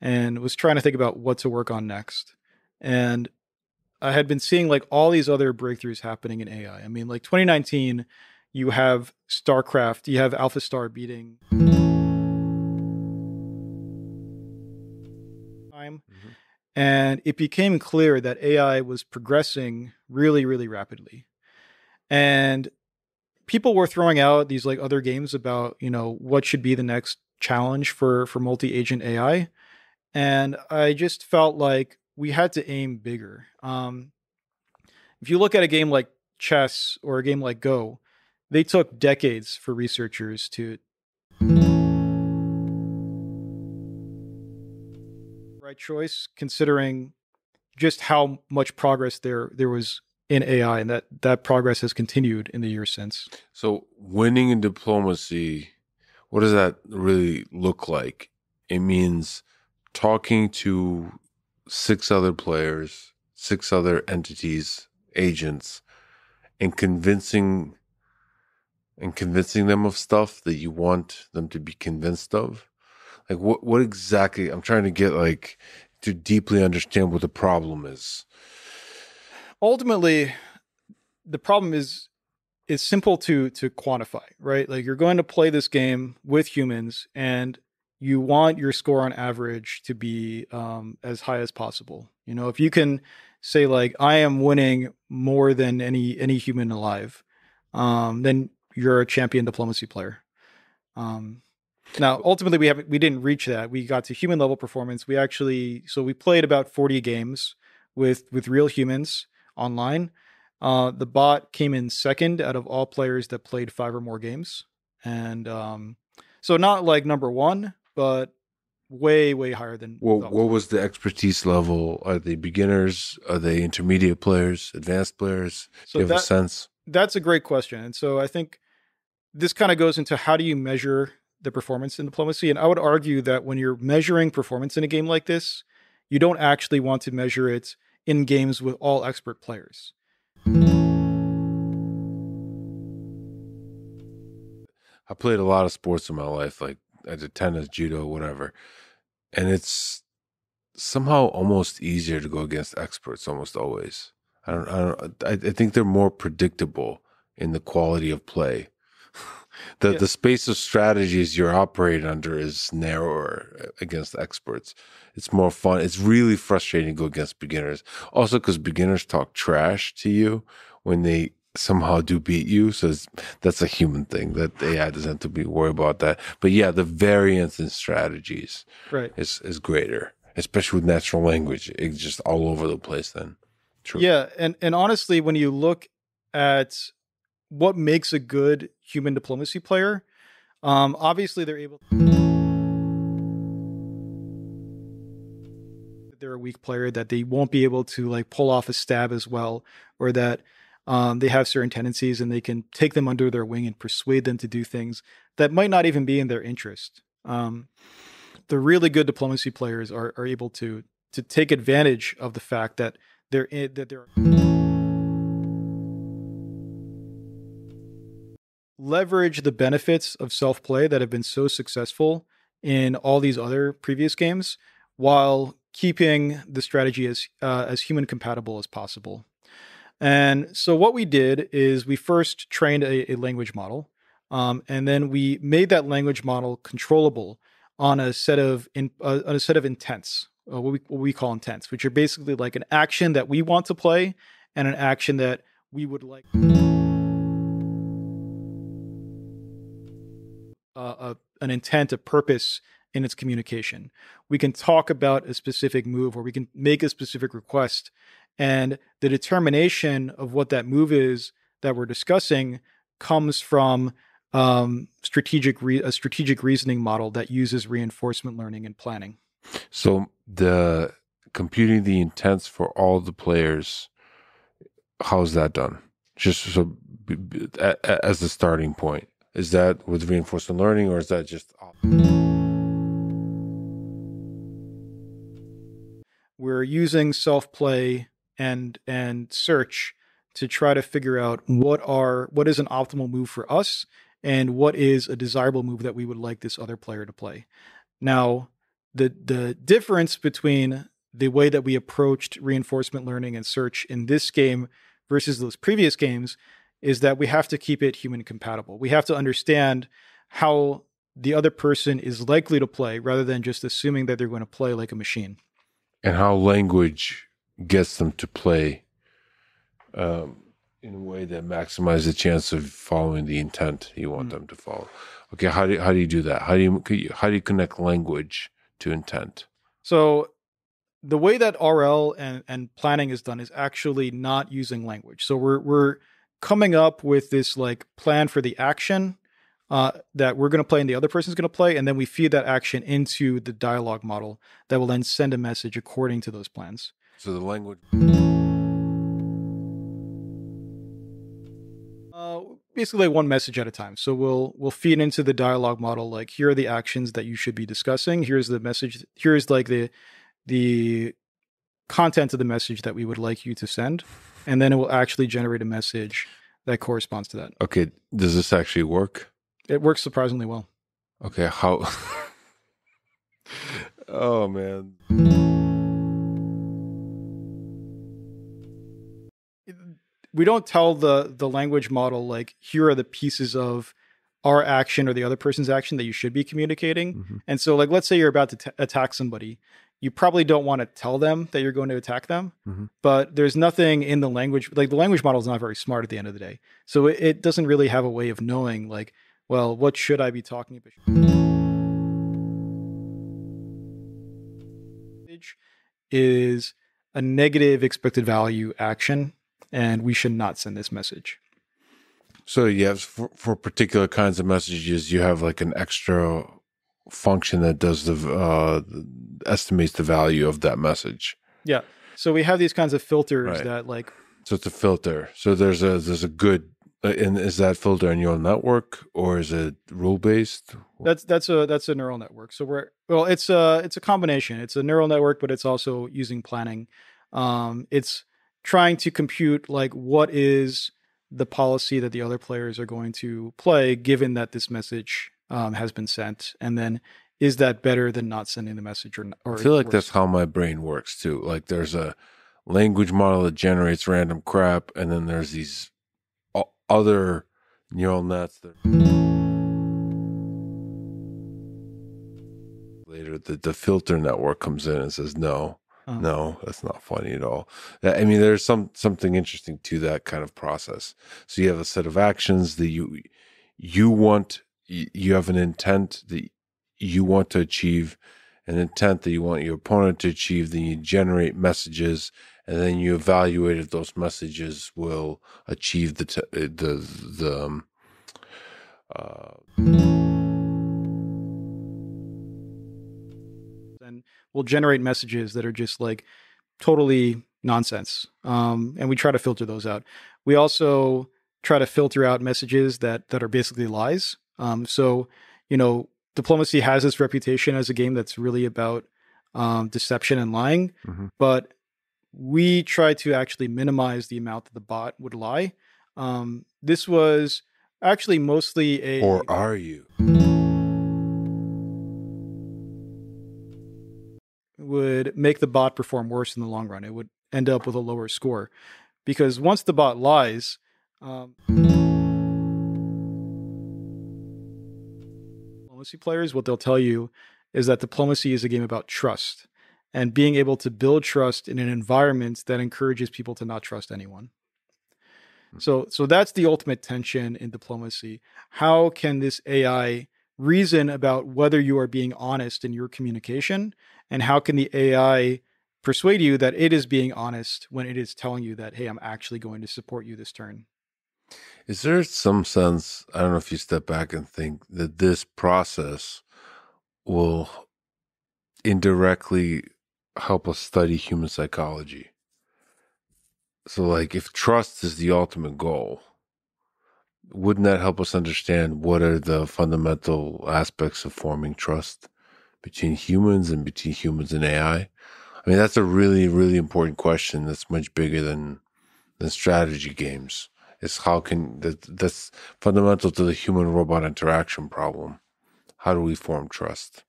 S3: and was trying to think about what to work on next. And I had been seeing like all these other breakthroughs happening in AI. I mean, like 2019 you have StarCraft, you have AlphaStar beating time. Mm-hmm. And it became clear that AI was progressing really, really rapidly. And people were throwing out these like other games about, you know, what should be the next challenge for for multi-agent AI. And I just felt like we had to aim bigger. Um, if you look at a game like chess or a game like Go, they took decades for researchers to right choice considering just how much progress there there was in AI and that that progress has continued in the years since.
S2: So winning in diplomacy what does that really look like? It means talking to six other players, six other entities, agents and convincing and convincing them of stuff that you want them to be convinced of? Like what what exactly I'm trying to get like to deeply understand what the problem is.
S3: Ultimately, the problem is is simple to to quantify, right? Like you're going to play this game with humans and you want your score on average to be um, as high as possible. You know, if you can say like I am winning more than any any human alive, um, then you're a champion diplomacy player. Um, Now, ultimately, we haven't we didn't reach that. We got to human level performance. We actually so we played about forty games with with real humans online. Uh, the bot came in second out of all players that played five or more games, and um, so not like number one, but way way higher than.
S2: Well, what was the expertise level? Are they beginners? Are they intermediate players? Advanced players?
S3: so
S2: Do you have a sense?
S3: that's a great question, and so I think this kind of goes into how do you measure the performance in diplomacy, and I would argue that when you're measuring performance in a game like this, you don't actually want to measure it in games with all expert players.
S2: I played a lot of sports in my life, like I did tennis, judo, whatever. And it's somehow almost easier to go against experts almost always. I don't I don't I, think they're more predictable in the quality of play. The
S3: Yeah.
S2: the space of strategies you're operating under is narrower uh, against experts. It's more fun. It's really frustrating to go against beginners. Also because beginners talk trash to you when they somehow do beat you. So it's, that's a human thing that AI doesn't have to be worried about that. But yeah, the variance in strategies
S3: Right.
S2: is is greater, especially with natural language. It's just all over the place. Then, true.
S3: Yeah, and and honestly, when you look at what makes a good human diplomacy player, um, obviously they're able. They're a weak player that they won't be able to like pull off a stab as well, or that um, they have certain tendencies and they can take them under their wing and persuade them to do things that might not even be in their interest. Um, the really good diplomacy players are are able to to take advantage of the fact that they're in, that they're leverage the benefits of self play that have been so successful in all these other previous games while keeping the strategy as uh, as human compatible as possible. And so what we did is we first trained a, a language model, um, and then we made that language model controllable on a set of in, uh, on a set of intents, uh, what we what we call intents, which are basically like an action that we want to play and an action that we would like. A, an intent, a purpose in its communication. We can talk about a specific move or we can make a specific request. And the determination of what that move is that we're discussing comes from um, strategic re- a strategic reasoning model that uses reinforcement learning and planning.
S2: So the computing the intents for all the players, how's that done? Just so as the starting point, is that with reinforcement learning, or is that just
S3: We're using self play and and search to try to figure out what are what is an optimal move for us and what is a desirable move that we would like this other player to play. Now, the the difference between the way that we approached reinforcement learning and search in this game versus those previous games is that we have to keep it human compatible. We have to understand how the other person is likely to play rather than just assuming that they're going to play like a machine.
S2: and how language gets them to play um, in a way that maximizes the chance of following the intent you want
S3: Mm.
S2: them to follow. Okay, how do how do you do that? How do you how do you connect language to intent?
S3: So the way that RL and, and planning is done is actually not using language. So we're we're coming up with this like plan for the action uh, that we're going to play and the other person's going to play, and then we feed that action into the dialogue model that will then send a message according to those plans.
S2: So the language.
S3: Uh, basically one message at a time. So we'll we'll feed into the dialogue model like here are the actions that you should be discussing. Here's the message. Here's like the the content of the message that we would like you to send, and then it will actually generate a message that corresponds to that.
S2: Okay, does this actually work?
S3: It works surprisingly well.
S2: Okay, how? oh man.
S3: We don't tell the the language model like here are the pieces of our action or the other person's action that you should be communicating.
S2: Mhm.
S3: And so, like, let's say you're about to t- attack somebody, you probably don't want to tell them that you're going to attack them.
S2: Mm-hmm.
S3: But there's nothing in the language, like the language model is not very smart at the end of the day. So it, it doesn't really have a way of knowing, like, well, what should I be talking about? Is a negative expected value action, and we should not send this message.
S2: So, yes, for, for particular kinds of messages, you have like an extra function that does the uh, estimates the value of that message.
S3: Yeah. So we have these kinds of filters
S2: Right.
S3: that like
S2: So it's a filter. So there's a there's a good. Uh, and is that filter a neural network or is it rule based?
S3: that's that's a that's a neural network. So we're well, it's a it's a combination. It's a neural network, but it's also using planning. Um, it's trying to compute like what is the policy that the other players are going to play, given that this message um, has been sent, and then is that better than not sending the message or, or
S2: I feel like
S3: worse?
S2: that's how my brain works too. Like there's a language model that generates random crap, and then there's these other neural nets that later the, the filter network comes in and says no.
S3: Uh-huh.
S2: No, that's not funny at all. I mean, there's some something interesting to that kind of process. So you have a set of actions that you you want. You have an intent that you want to achieve, an intent that you want your opponent to achieve. Then you generate messages, and then you evaluate if those messages will achieve the t- uh, the the. Um, uh,
S3: and we'll generate messages that are just like totally nonsense. Um, and we try to filter those out. We also try to filter out messages that that are basically lies. Um, so, you know, diplomacy has this reputation as a game that's really about um, deception and lying,
S2: Mhm.
S3: but we try to actually minimize the amount that the bot would lie. Um, this was actually mostly a
S2: or are you?
S3: would make the bot perform worse in the long run. It would end up with a lower score because once the bot lies, um, diplomacy players, what they'll tell you is that diplomacy is a game about trust and being able to build trust in an environment that encourages people to not trust anyone. Hmm. So, so that's the ultimate tension in diplomacy. How can this AI reason about whether you are being honest in your communication and how can the AI persuade you that it is being honest when it is telling you that, hey, I'm actually going to support you this turn?
S2: Is there some sense, I don't know if you step back and think that this process will indirectly help us study human psychology? So, like, if trust is the ultimate goal, wouldn't that help us understand what are the fundamental aspects of forming trust between humans and between humans and AI? I mean, that's a really, really important question that's much bigger than than strategy games is how can that that's fundamental to the human robot interaction problem how do we form trust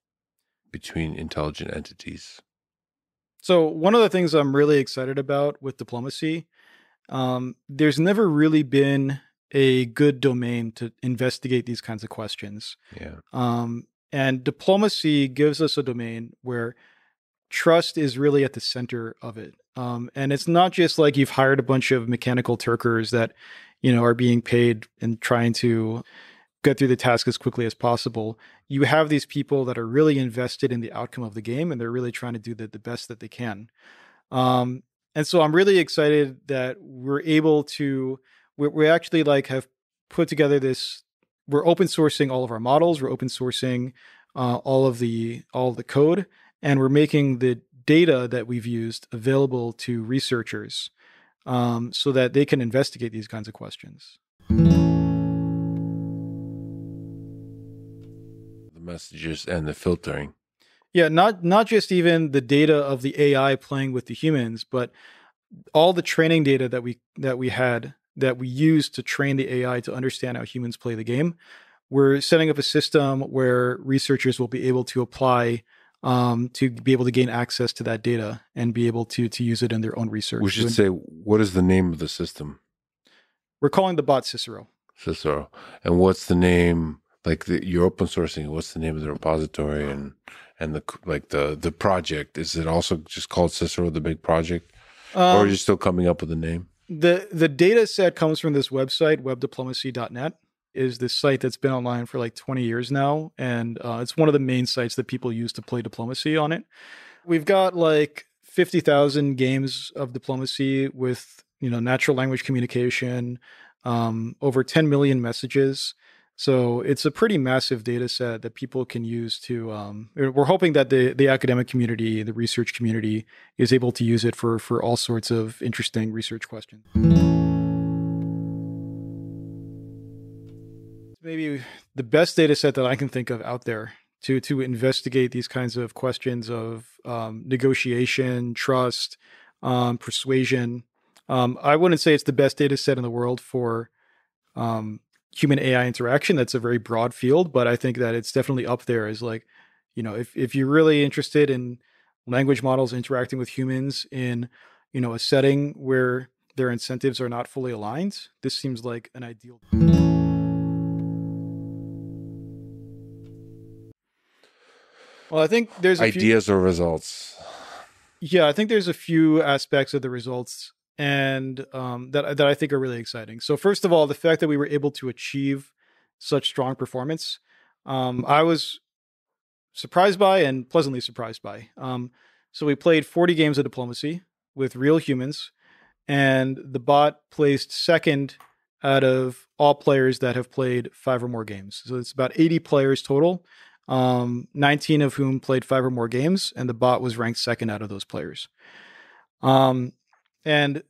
S2: between intelligent entities
S3: So, one of the things I'm really excited about with diplomacy, um, there's never really been a good domain to investigate these kinds of questions.
S2: yeah
S3: Um, and diplomacy gives us a domain where trust is really at the center of it. Um, and it's not just like you've hired a bunch of mechanical Turkers that, you know, are being paid and trying to get through the task as quickly as possible. You have these people that are really invested in the outcome of the game and they're really trying to do the, the best that they can. Um, and so I'm really excited that we're able to, we we actually like have put together this we're open sourcing all of our models we're open sourcing uh, all of the all of the code and we're making the data that we've used available to researchers um, so that they can investigate these kinds of questions.
S2: The messages and the filtering.
S3: Yeah not not just even the data of the ai playing with the humans but all the training data that we that we had that we used to train the ai to understand how humans play the game. We're setting up a system where researchers will be able to apply um, to be able to gain access to that data and be able to to use it in their own research.
S2: we should say what is the name of the system?
S3: We're calling the bot Cicero.
S2: cicero. And what's the name like the, you're open sourcing what's the name of the repository and and the like the the project? Is it also just called cicero the big project? Or are
S3: Um,
S2: you still coming up with a name?
S3: the the data set comes from this website webdiplomacy.net is this site that's been online for like 20 years now and uh, it's one of the main sites that people use to play diplomacy on it We've got like 50,000 games of diplomacy with, you know, natural language communication, um, over 10 million messages. So it's a pretty massive data set that people can use to. Um, we're hoping that the the academic community, the research community, is able to use it for for all sorts of interesting research questions. Maybe the best data set that I can think of out there to to investigate these kinds of questions of um, negotiation, trust, um, persuasion. Um, I wouldn't say it's the best data set in the world for um, human AI interaction. That's a very broad field, but I think that it's definitely up there as like, you know, if if you're really interested in language models interacting with humans in, you know, a setting where their incentives are not fully aligned, this seems like an ideal. Well, I think there's
S2: ideas few, or results.
S3: Yeah, I think there's a few aspects of the results and um, that that I think are really exciting. So first of all, the fact that we were able to achieve such strong performance, um, I was surprised by and pleasantly surprised by. Um, so we played 40 games of diplomacy with real humans, and the bot placed second out of all players that have played five or more games. So it's about 80 players total, um, 19 of whom played five or more games, and the bot was ranked second out of those players. Um, and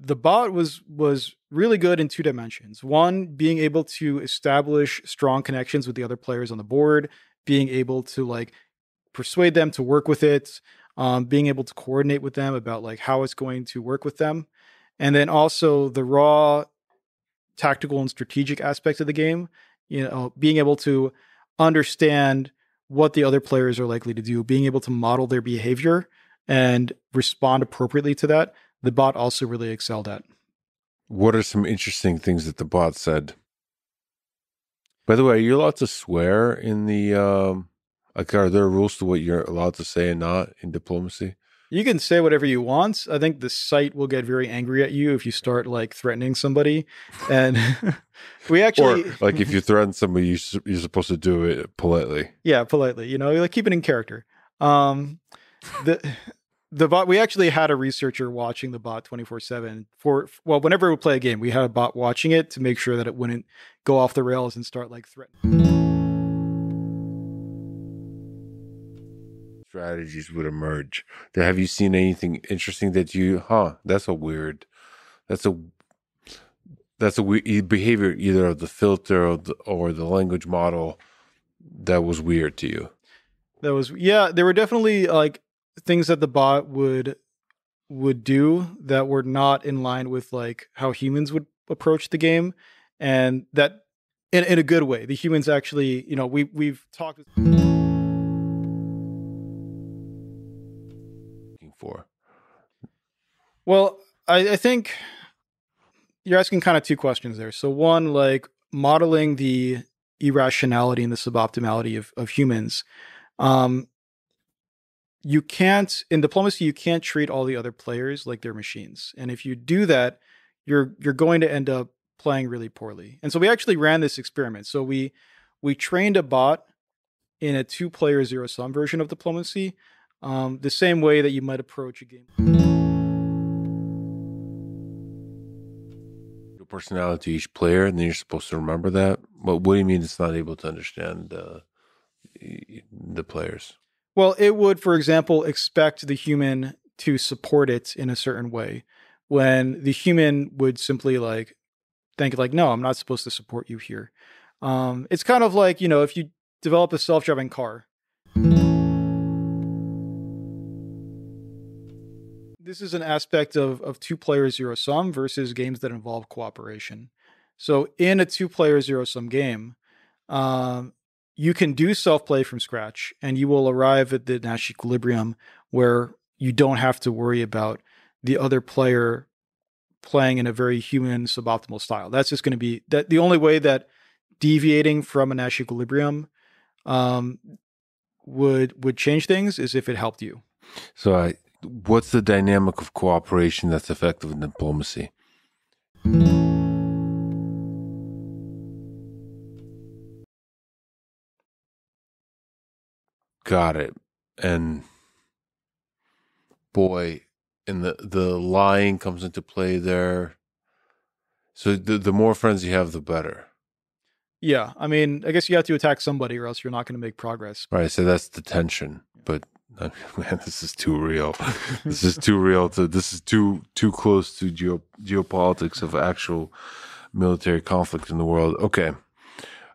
S3: the bot was was really good in two dimensions. One, being able to establish strong connections with the other players on the board, being able to like persuade them to work with it, um, being able to coordinate with them about like how it's going to work with them, and then also the raw tactical and strategic aspects of the game. You know, being able to understand what the other players are likely to do, being able to model their behavior and respond appropriately to that the bot also really excelled at.
S2: What are some interesting things that the bot said? By the way, are you allowed to swear in the um like are there rules to what you're allowed to say and not in diplomacy?
S3: You can say whatever you want. I think the site will get very angry at you if you start like threatening somebody. And we actually,
S2: or like if you threaten somebody, you, you're supposed to do it politely.
S3: Yeah, politely. You know, like keep it in character. Um, the the bot we actually had a researcher watching the bot 24/7 for well whenever we play a game we had a bot watching it to make sure that it wouldn't go off the rails and start like threatening
S2: strategies would emerge. Have you seen anything interesting that you huh that's a weird that's a that's a weird behavior either of the filter or the, or the language model that was weird to you?
S3: That was yeah there were definitely like things that the bot would would do that were not in line with like how humans would approach the game and that in, in a good way. The humans actually you know we we've talked well I, I think you're asking kind of two questions there. So one like modeling the irrationality and the suboptimality of, of humans um you can't in diplomacy you can't treat all the other players like they're machines. And if you do that you're you're going to end up playing really poorly. And so we actually ran this experiment. So we we trained a bot in a two player zero sum version of diplomacy um, the same way that you might approach a game
S2: personality each player and then you're supposed to remember that but what do you mean it's not able to understand uh, the players
S3: well, it would, for example, expect the human to support it in a certain way when the human would simply like think like, no, I'm not supposed to support you here. Um, it's kind of like, you know, if you develop a self-driving car. This is an aspect of, of two player zero sum versus games that involve cooperation. So in a two player zero sum game, um, you can do self play from scratch and you will arrive at the Nash equilibrium where you don't have to worry about the other player playing in a very human suboptimal style. That's just going to be that the only way that deviating from a Nash equilibrium um, would would change things is if it helped you.
S2: So, I, what's the dynamic of cooperation that's effective in diplomacy? Got it. And boy, and the the lying comes into play there. So the the more friends you have, the better.
S3: Yeah, I mean, I guess you have to attack somebody, or else you're not going to make progress.
S2: Right. So that's the tension. But man, this is too real. this is too real. To this is too too close to geo, geopolitics of actual military conflict in the world. Okay.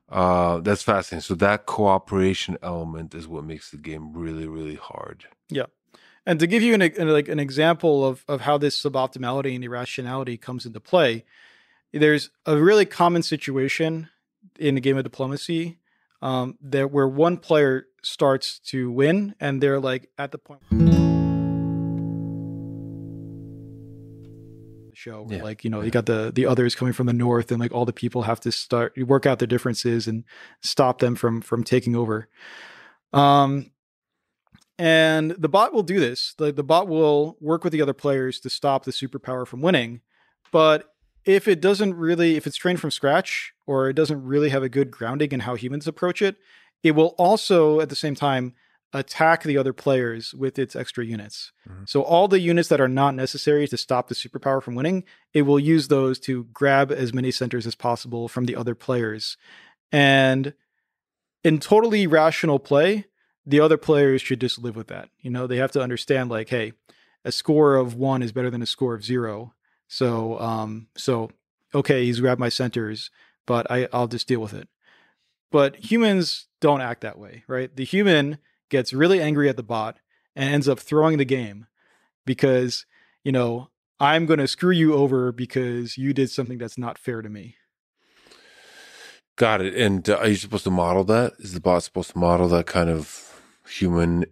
S2: Uh, that's fascinating. So that cooperation element is what makes the game really, really hard.
S3: Yeah. And to give you an, an like an example of of how this suboptimality and irrationality comes into play, there's a really common situation in a game of diplomacy um, there where one player starts to win and they're like at the point the show where,
S2: Yeah.
S3: like you know you got the the others coming from the north and like all the people have to start you work out their differences and stop them from from taking over. Um and the bot will do this. The, the bot will work with the other players to stop the superpower from winning. But if it doesn't really if it's trained from scratch or it doesn't really have a good grounding in how humans approach it it will also at the same time attack the other players with its extra units
S2: Mhm.
S3: so all the units that are not necessary to stop the superpower from winning it will use those to grab as many centers as possible from the other players and in totally rational play the other players should just live with that you know they have to understand like hey a score of one is better than a score of zero so, um, so okay, he's grabbed my centers, but I, I'll just deal with it. But humans don't act that way, right? The human gets really angry at the bot and ends up throwing the game because, you know, I'm going to screw you over because you did something that's not fair to me.
S2: Got it. And uh, are you supposed to model that? Is the bot supposed to model that kind of human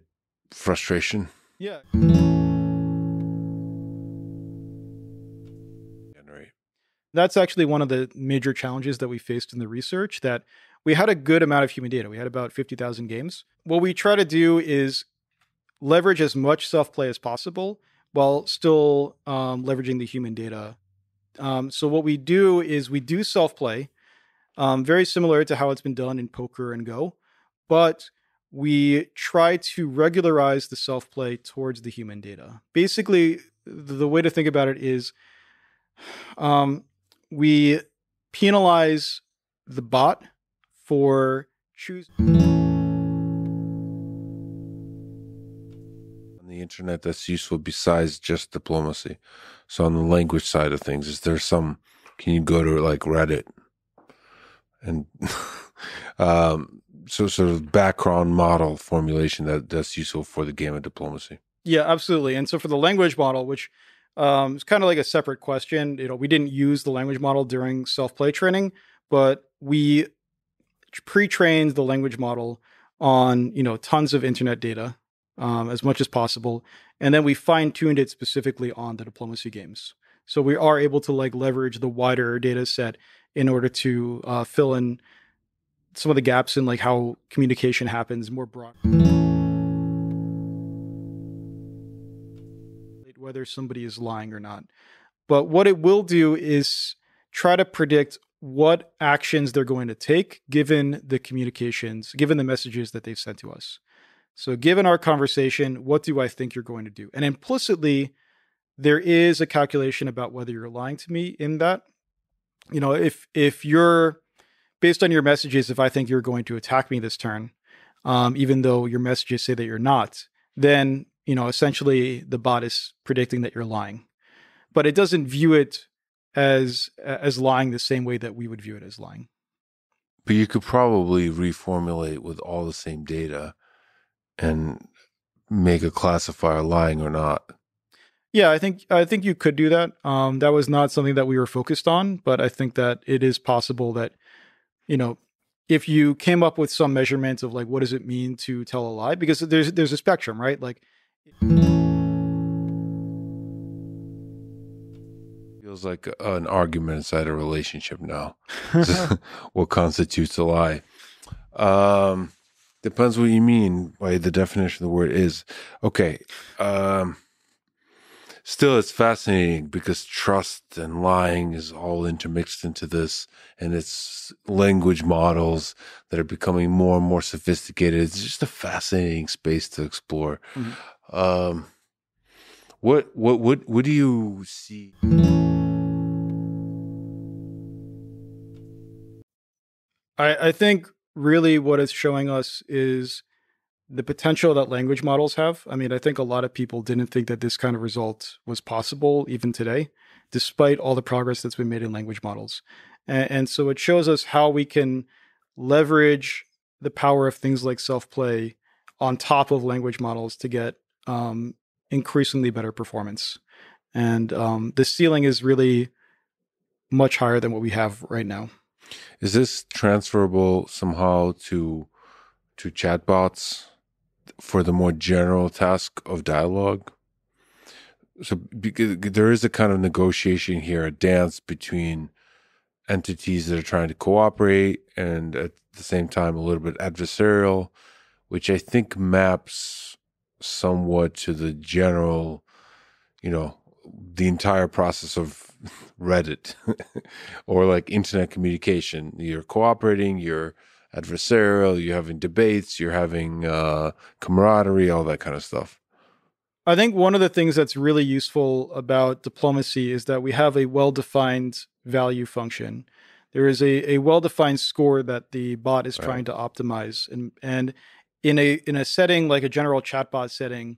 S2: frustration?
S3: Yeah. That's actually one of the major challenges that we faced in the research that we had a good amount of human data. We had about 50000 games. What we try to do is leverage as much self-play as possible while still um, leveraging the human data. Um, so what we do is we do self-play um, very similar to how it's been done in poker and go but we try to regularize the self-play towards the human data. Basically the the way to think about it is um, we penalize the bot for choose
S2: on the internet that's useful besides just diplomacy? So on the language side of things, is there some? Can you go to like Reddit and um, so sort of background model formulation that that's useful for the game of diplomacy?
S3: yeah absolutely and so for the language model which um, is kind of like a separate question you know we didn't use the language model during self-play training but we pre-trained the language model on you know tons of internet data um, as much as possible and then we fine-tuned it specifically on the diplomacy games. So we are able to like leverage the wider data set in order to uh, fill in some of the gaps in like how communication happens more broad. Whether somebody is lying or not. But what it will do is try to predict what actions they're going to take given the communications given the messages that they've sent to us. So given our conversation what do i think you're going to do? And implicitly there is a calculation about whether you're lying to me in that. You know if if you're based on your messages if i think you're going to attack me this turn um, even though your messages say that you're not then you know essentially the bot is predicting that you're lying. But it doesn't view it as as lying the same way that we would view it as lying.
S2: But you could probably reformulate with all the same data and make a classifier lying or not.
S3: yeah i think i think you could do that. Um that was not something that we were focused on but i think that it is possible that you know if you came up with some measurement of like what does it mean to tell a lie? Because there's there's a spectrum right? Like
S2: Feels like an argument inside a relationship now. what constitutes a lie? Um, depends what you mean by the definition of the word is. Okay. Um, still, it's fascinating because trust and lying is all intermixed into this, and it's language models that are becoming more and more sophisticated. It's just a fascinating space to explore.
S3: Mhm.
S2: Um, What what what what do you see?
S3: I, I think really what it's showing us is the potential that language models have. I mean, I think a lot of people didn't think that this kind of result was possible even today, despite all the progress that's been made in language models. And, and so it shows us how we can leverage the power of things like self play on top of language models to get um, increasingly better performance. And um, the ceiling is really much higher than what we have right now.
S2: Is this transferable somehow to to chatbots for the more general task of dialogue? So because there is a kind of negotiation here, a dance between entities that are trying to cooperate and at the same time a little bit adversarial, which I think maps somewhat to the general, you know, the entire process of Reddit or like internet communication. You're cooperating, you're adversarial, you're having debates, you're having uh, camaraderie, all that kind of stuff.
S3: I think one of the things that's really useful about diplomacy is that we have a well defined value function. There is a, a well defined score that the bot is right. trying to optimize. And, and in a in a setting like a general chatbot setting,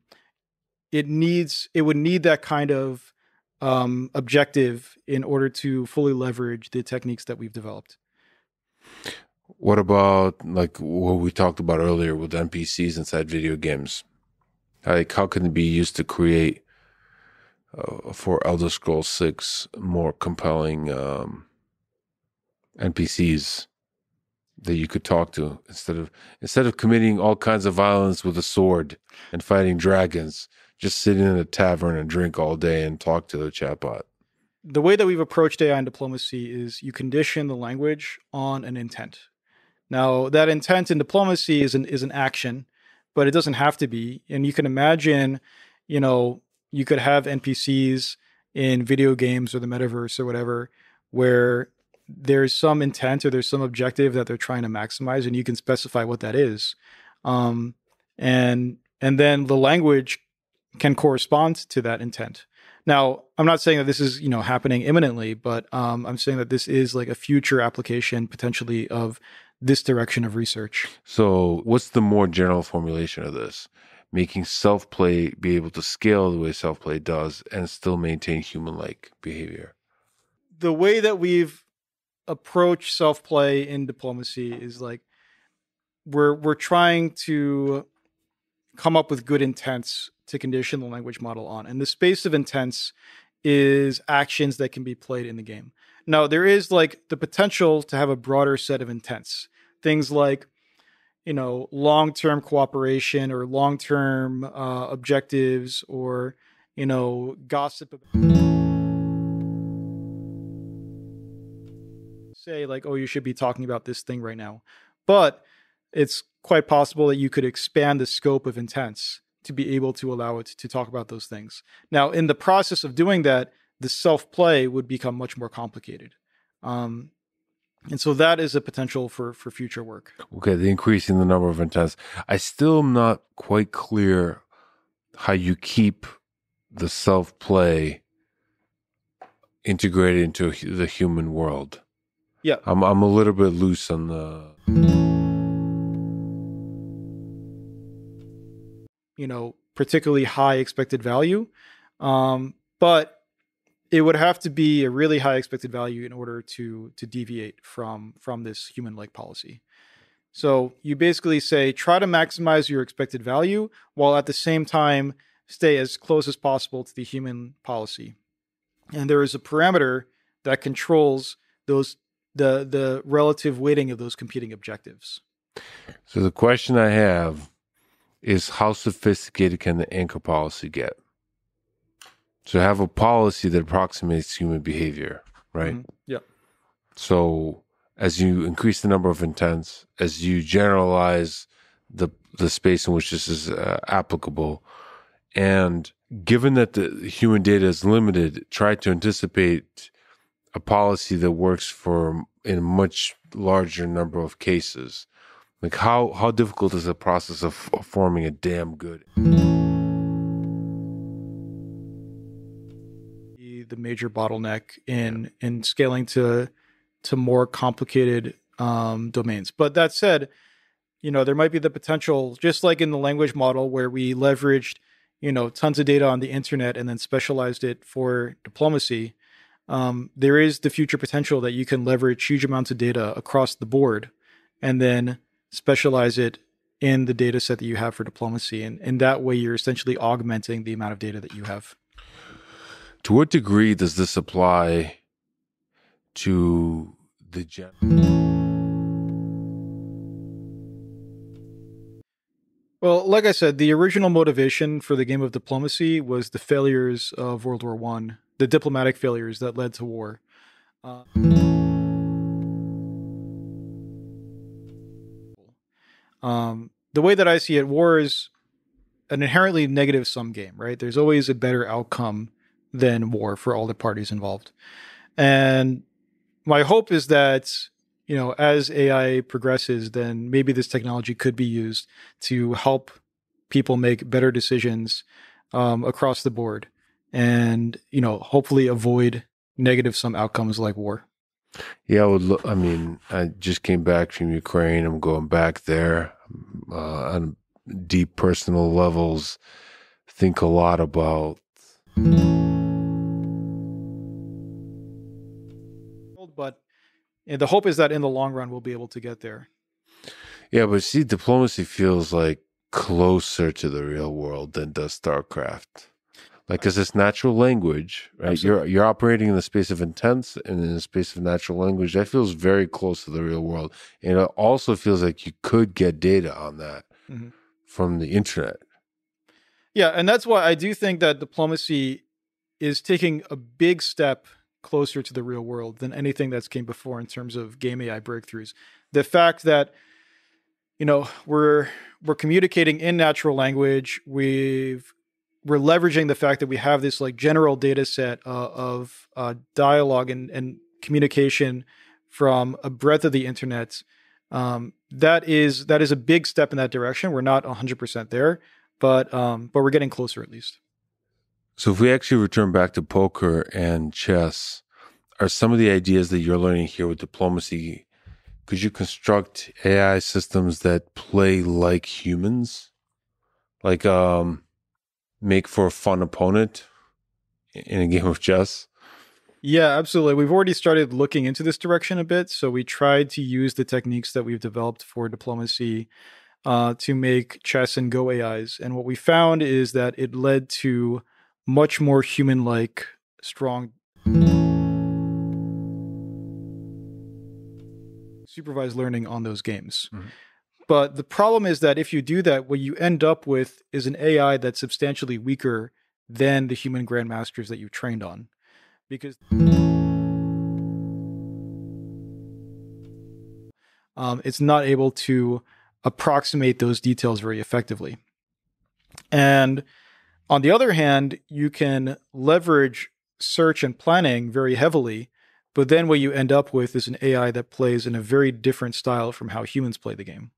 S3: it needs it would need that kind of um, objective in order to fully leverage the techniques that we've developed.
S2: What about like what we talked about earlier with NPCs inside video games? Like, how can it be used to create uh, for Elder Scrolls Six more compelling um, NPCs that you could talk to instead of instead of committing all kinds of violence with a sword and fighting dragons? Just sit in a tavern and drink all day and talk to the chatbot.
S3: The way that we've approached AI and diplomacy is you condition the language on an intent. Now, that intent in diplomacy is an is an action, but it doesn't have to be. And you can imagine, you know, you could have NPCs in video games or the metaverse or whatever, where there's some intent or there's some objective that they're trying to maximize, and you can specify what that is. Um, and and then the language can correspond to that intent. Now, I'm not saying that this is, you know, happening imminently, but um, I'm saying that this is like a future application potentially of this direction of research.
S2: So, what's the more general formulation of this? Making self play be able to scale the way self play does and still maintain human like behavior.
S3: The way that we've approached self play in diplomacy is like we're we're trying to come up with good intents to condition the language model on. And the space of intents is actions that can be played in the game. Now, there is like the potential to have a broader set of intents. Things like, you know, long term cooperation or long term uh, objectives or, you know, gossip. Say, like, oh, you should be talking about this thing right now. But it's quite possible that you could expand the scope of intents to be able to allow it to talk about those things. Now, in the process of doing that, the self play would become much more complicated. Um, and so that is a potential for for future work.
S2: Okay, the increasing the number of intents. I still am not quite clear how you keep the self play integrated into the human world.
S3: Yeah,
S2: I'm I'm a little bit loose on the.
S3: You know particularly high expected value. Um, but it would have to be a really high expected value in order to to deviate from from this human like policy. So you basically say try to maximize your expected value while at the same time stay as close as possible to the human policy. And there is a parameter that controls those the the relative weighting of those competing objectives.
S2: So the question i have is how sophisticated can the anchor policy get? So have a policy that approximates human behavior, right? Mm-hmm.
S3: Yeah.
S2: So as you increase the number of intents, as you generalize the the space in which this is uh, applicable, and given that the human data is limited, try to anticipate a policy that works for in a much larger number of cases. Like how how difficult is the process of forming a damn good?
S3: the major bottleneck in in scaling to to more complicated um, domains. But that said, you know there might be the potential, just like in the language model, where we leveraged you know tons of data on the internet and then specialized it for diplomacy. Um, there is the future potential that you can leverage huge amounts of data across the board, and then specialize it in the data set that you have for diplomacy. And in that way, you're essentially augmenting the amount of data that you have.
S2: To what degree does this apply to the gen?
S3: Well, like I said, the original motivation for the game of diplomacy was the failures of World War One, the diplomatic failures that led to war. Uh, um, the way that I see it, war is an inherently negative sum game, right? There's always a better outcome than war for all the parties involved. And my hope is that, you know, as AI progresses, then maybe this technology could be used to help people make better decisions um, across the board and, you know, hopefully avoid negative sum outcomes like war.
S2: Yeah, I would. Lo- I mean, I just came back from Ukraine. I'm going back there uh, on deep personal levels. Think a lot about.
S3: But the hope is that in the long run we'll be able to get there.
S2: Yeah, but see, diplomacy feels like closer to the real world than does StarCraft like because it's natural language right? Absolutely. you're you're operating in the space of intents and in the space of natural language. That feels very close to the real world. And it also feels like you could get data on that mm-hmm. from the internet.
S3: Yeah and that's why i do think that diplomacy is taking a big step closer to the real world than anything that's came before in terms of game ai breakthroughs. The fact that you know we're we're communicating in natural language we've we're leveraging the fact that we have this like general data set uh, of uh, dialogue and, and communication from a breadth of the internet. Um, that is that is a big step in that direction. We're not 100% there, but um, but we're getting closer at least.
S2: So if we actually return back to poker and chess, are some of the ideas that you're learning here with diplomacy? Could you construct AI systems that play like humans? Like um make for a fun opponent in a game of chess?
S3: Yeah, absolutely. We've already started looking into this direction a bit. So we tried to use the techniques that we've developed for diplomacy uh, to make chess and Go AIs. And what we found is that it led to much more human like, strong. Supervised learning on those games. Mm-hmm. But the problem is that if you do that, what you end up with is an AI that's substantially weaker than the human grandmasters that you trained on. Because um, it's not able to approximate those details very effectively. And on the other hand, you can leverage search and planning very heavily, but then what you end up with is an AI that plays in a very different style from how humans play the game.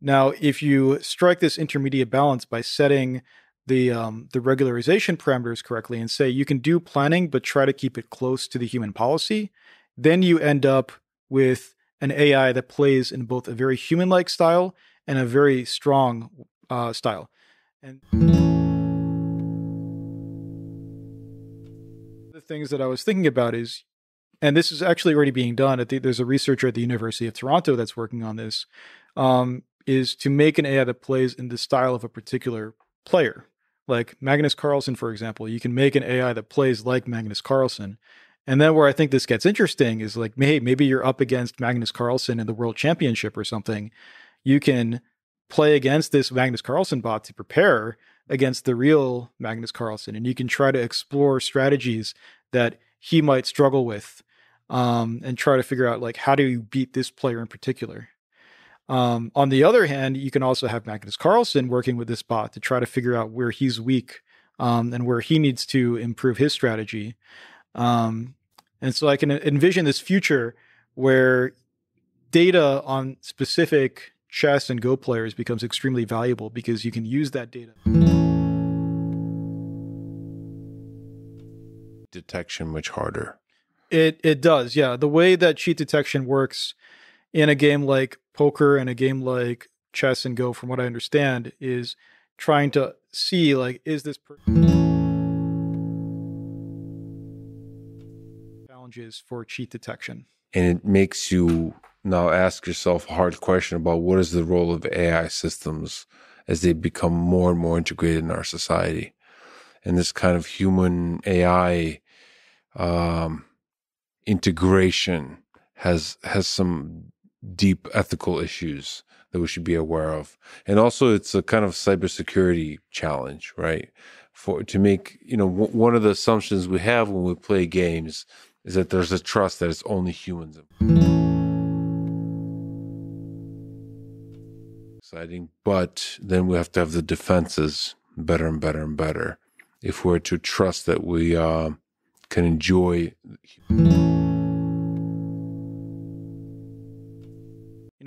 S3: Now, if you strike this intermediate balance by setting the um, the regularization parameters correctly and say you can do planning but try to keep it close to the human policy, then you end up with an AI that plays in both a very human-like style and a very strong uh, style. And the things that I was thinking about is, and this is actually already being done. Think there's a researcher at the University of Toronto that's working on this. Um, is to make an AI that plays in the style of a particular player. Like Magnus Carlsen, for example, you can make an AI that plays like Magnus Carlsen. And then where I think this gets interesting is like, hey, maybe you're up against Magnus Carlsen in the world championship or something. You can play against this Magnus Carlsen bot to prepare against the real Magnus Carlsen. And you can try to explore strategies that he might struggle with um, and try to figure out like, how do you beat this player in particular? Um, on the other hand, you can also have Magnus Carlsen working with this bot to try to figure out where he's weak um, and where he needs to improve his strategy. Um, and so I can envision this future where data on specific chess and Go players becomes extremely valuable because you can use that data.
S2: detection much harder.
S3: It it does, yeah. The way that cheat detection works in a game like poker and a game like chess and go, from what I understand, is trying to see like is this per- challenges for cheat detection.
S2: And it makes you now ask yourself a hard question about what is the role of AI systems as they become more and more integrated in our society. And this kind of human AI um, integration has has some deep ethical issues that we should be aware of. And also it's a kind of cybersecurity challenge, right? For to make, you know, w- one of the assumptions we have when we play games is that there's a trust that it's only humans. Exciting, but then we have to have the defenses better and better and better if we're to trust that we uh, can enjoy.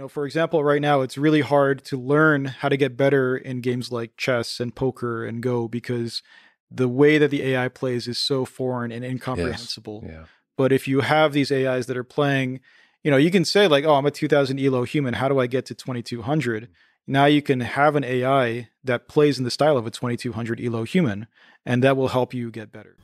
S3: Know, for example, right now it's really hard to learn how to get better in games like chess and poker and Go because the way that the AI plays is so foreign and incomprehensible.
S2: Yeah.
S3: But if you have these AIs that are playing, you know, you can say like, "Oh, I'm a 2000 elo human. How do I get to 2200?" Now you can have an AI that plays in the style of a 2200 elo human, and that will help you get better.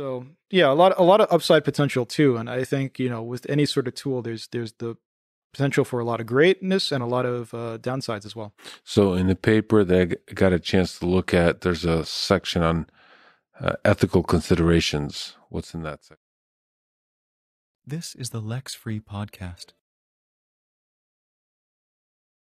S3: So yeah, a lot a lot of upside potential too, and I think you know with any sort of tool, there's there's the potential for a lot of greatness and a lot of uh, downsides as well.
S2: So in the paper that I got a chance to look at, there's a section on uh, ethical considerations. What's in that section?
S1: This is the Lex Free Podcast.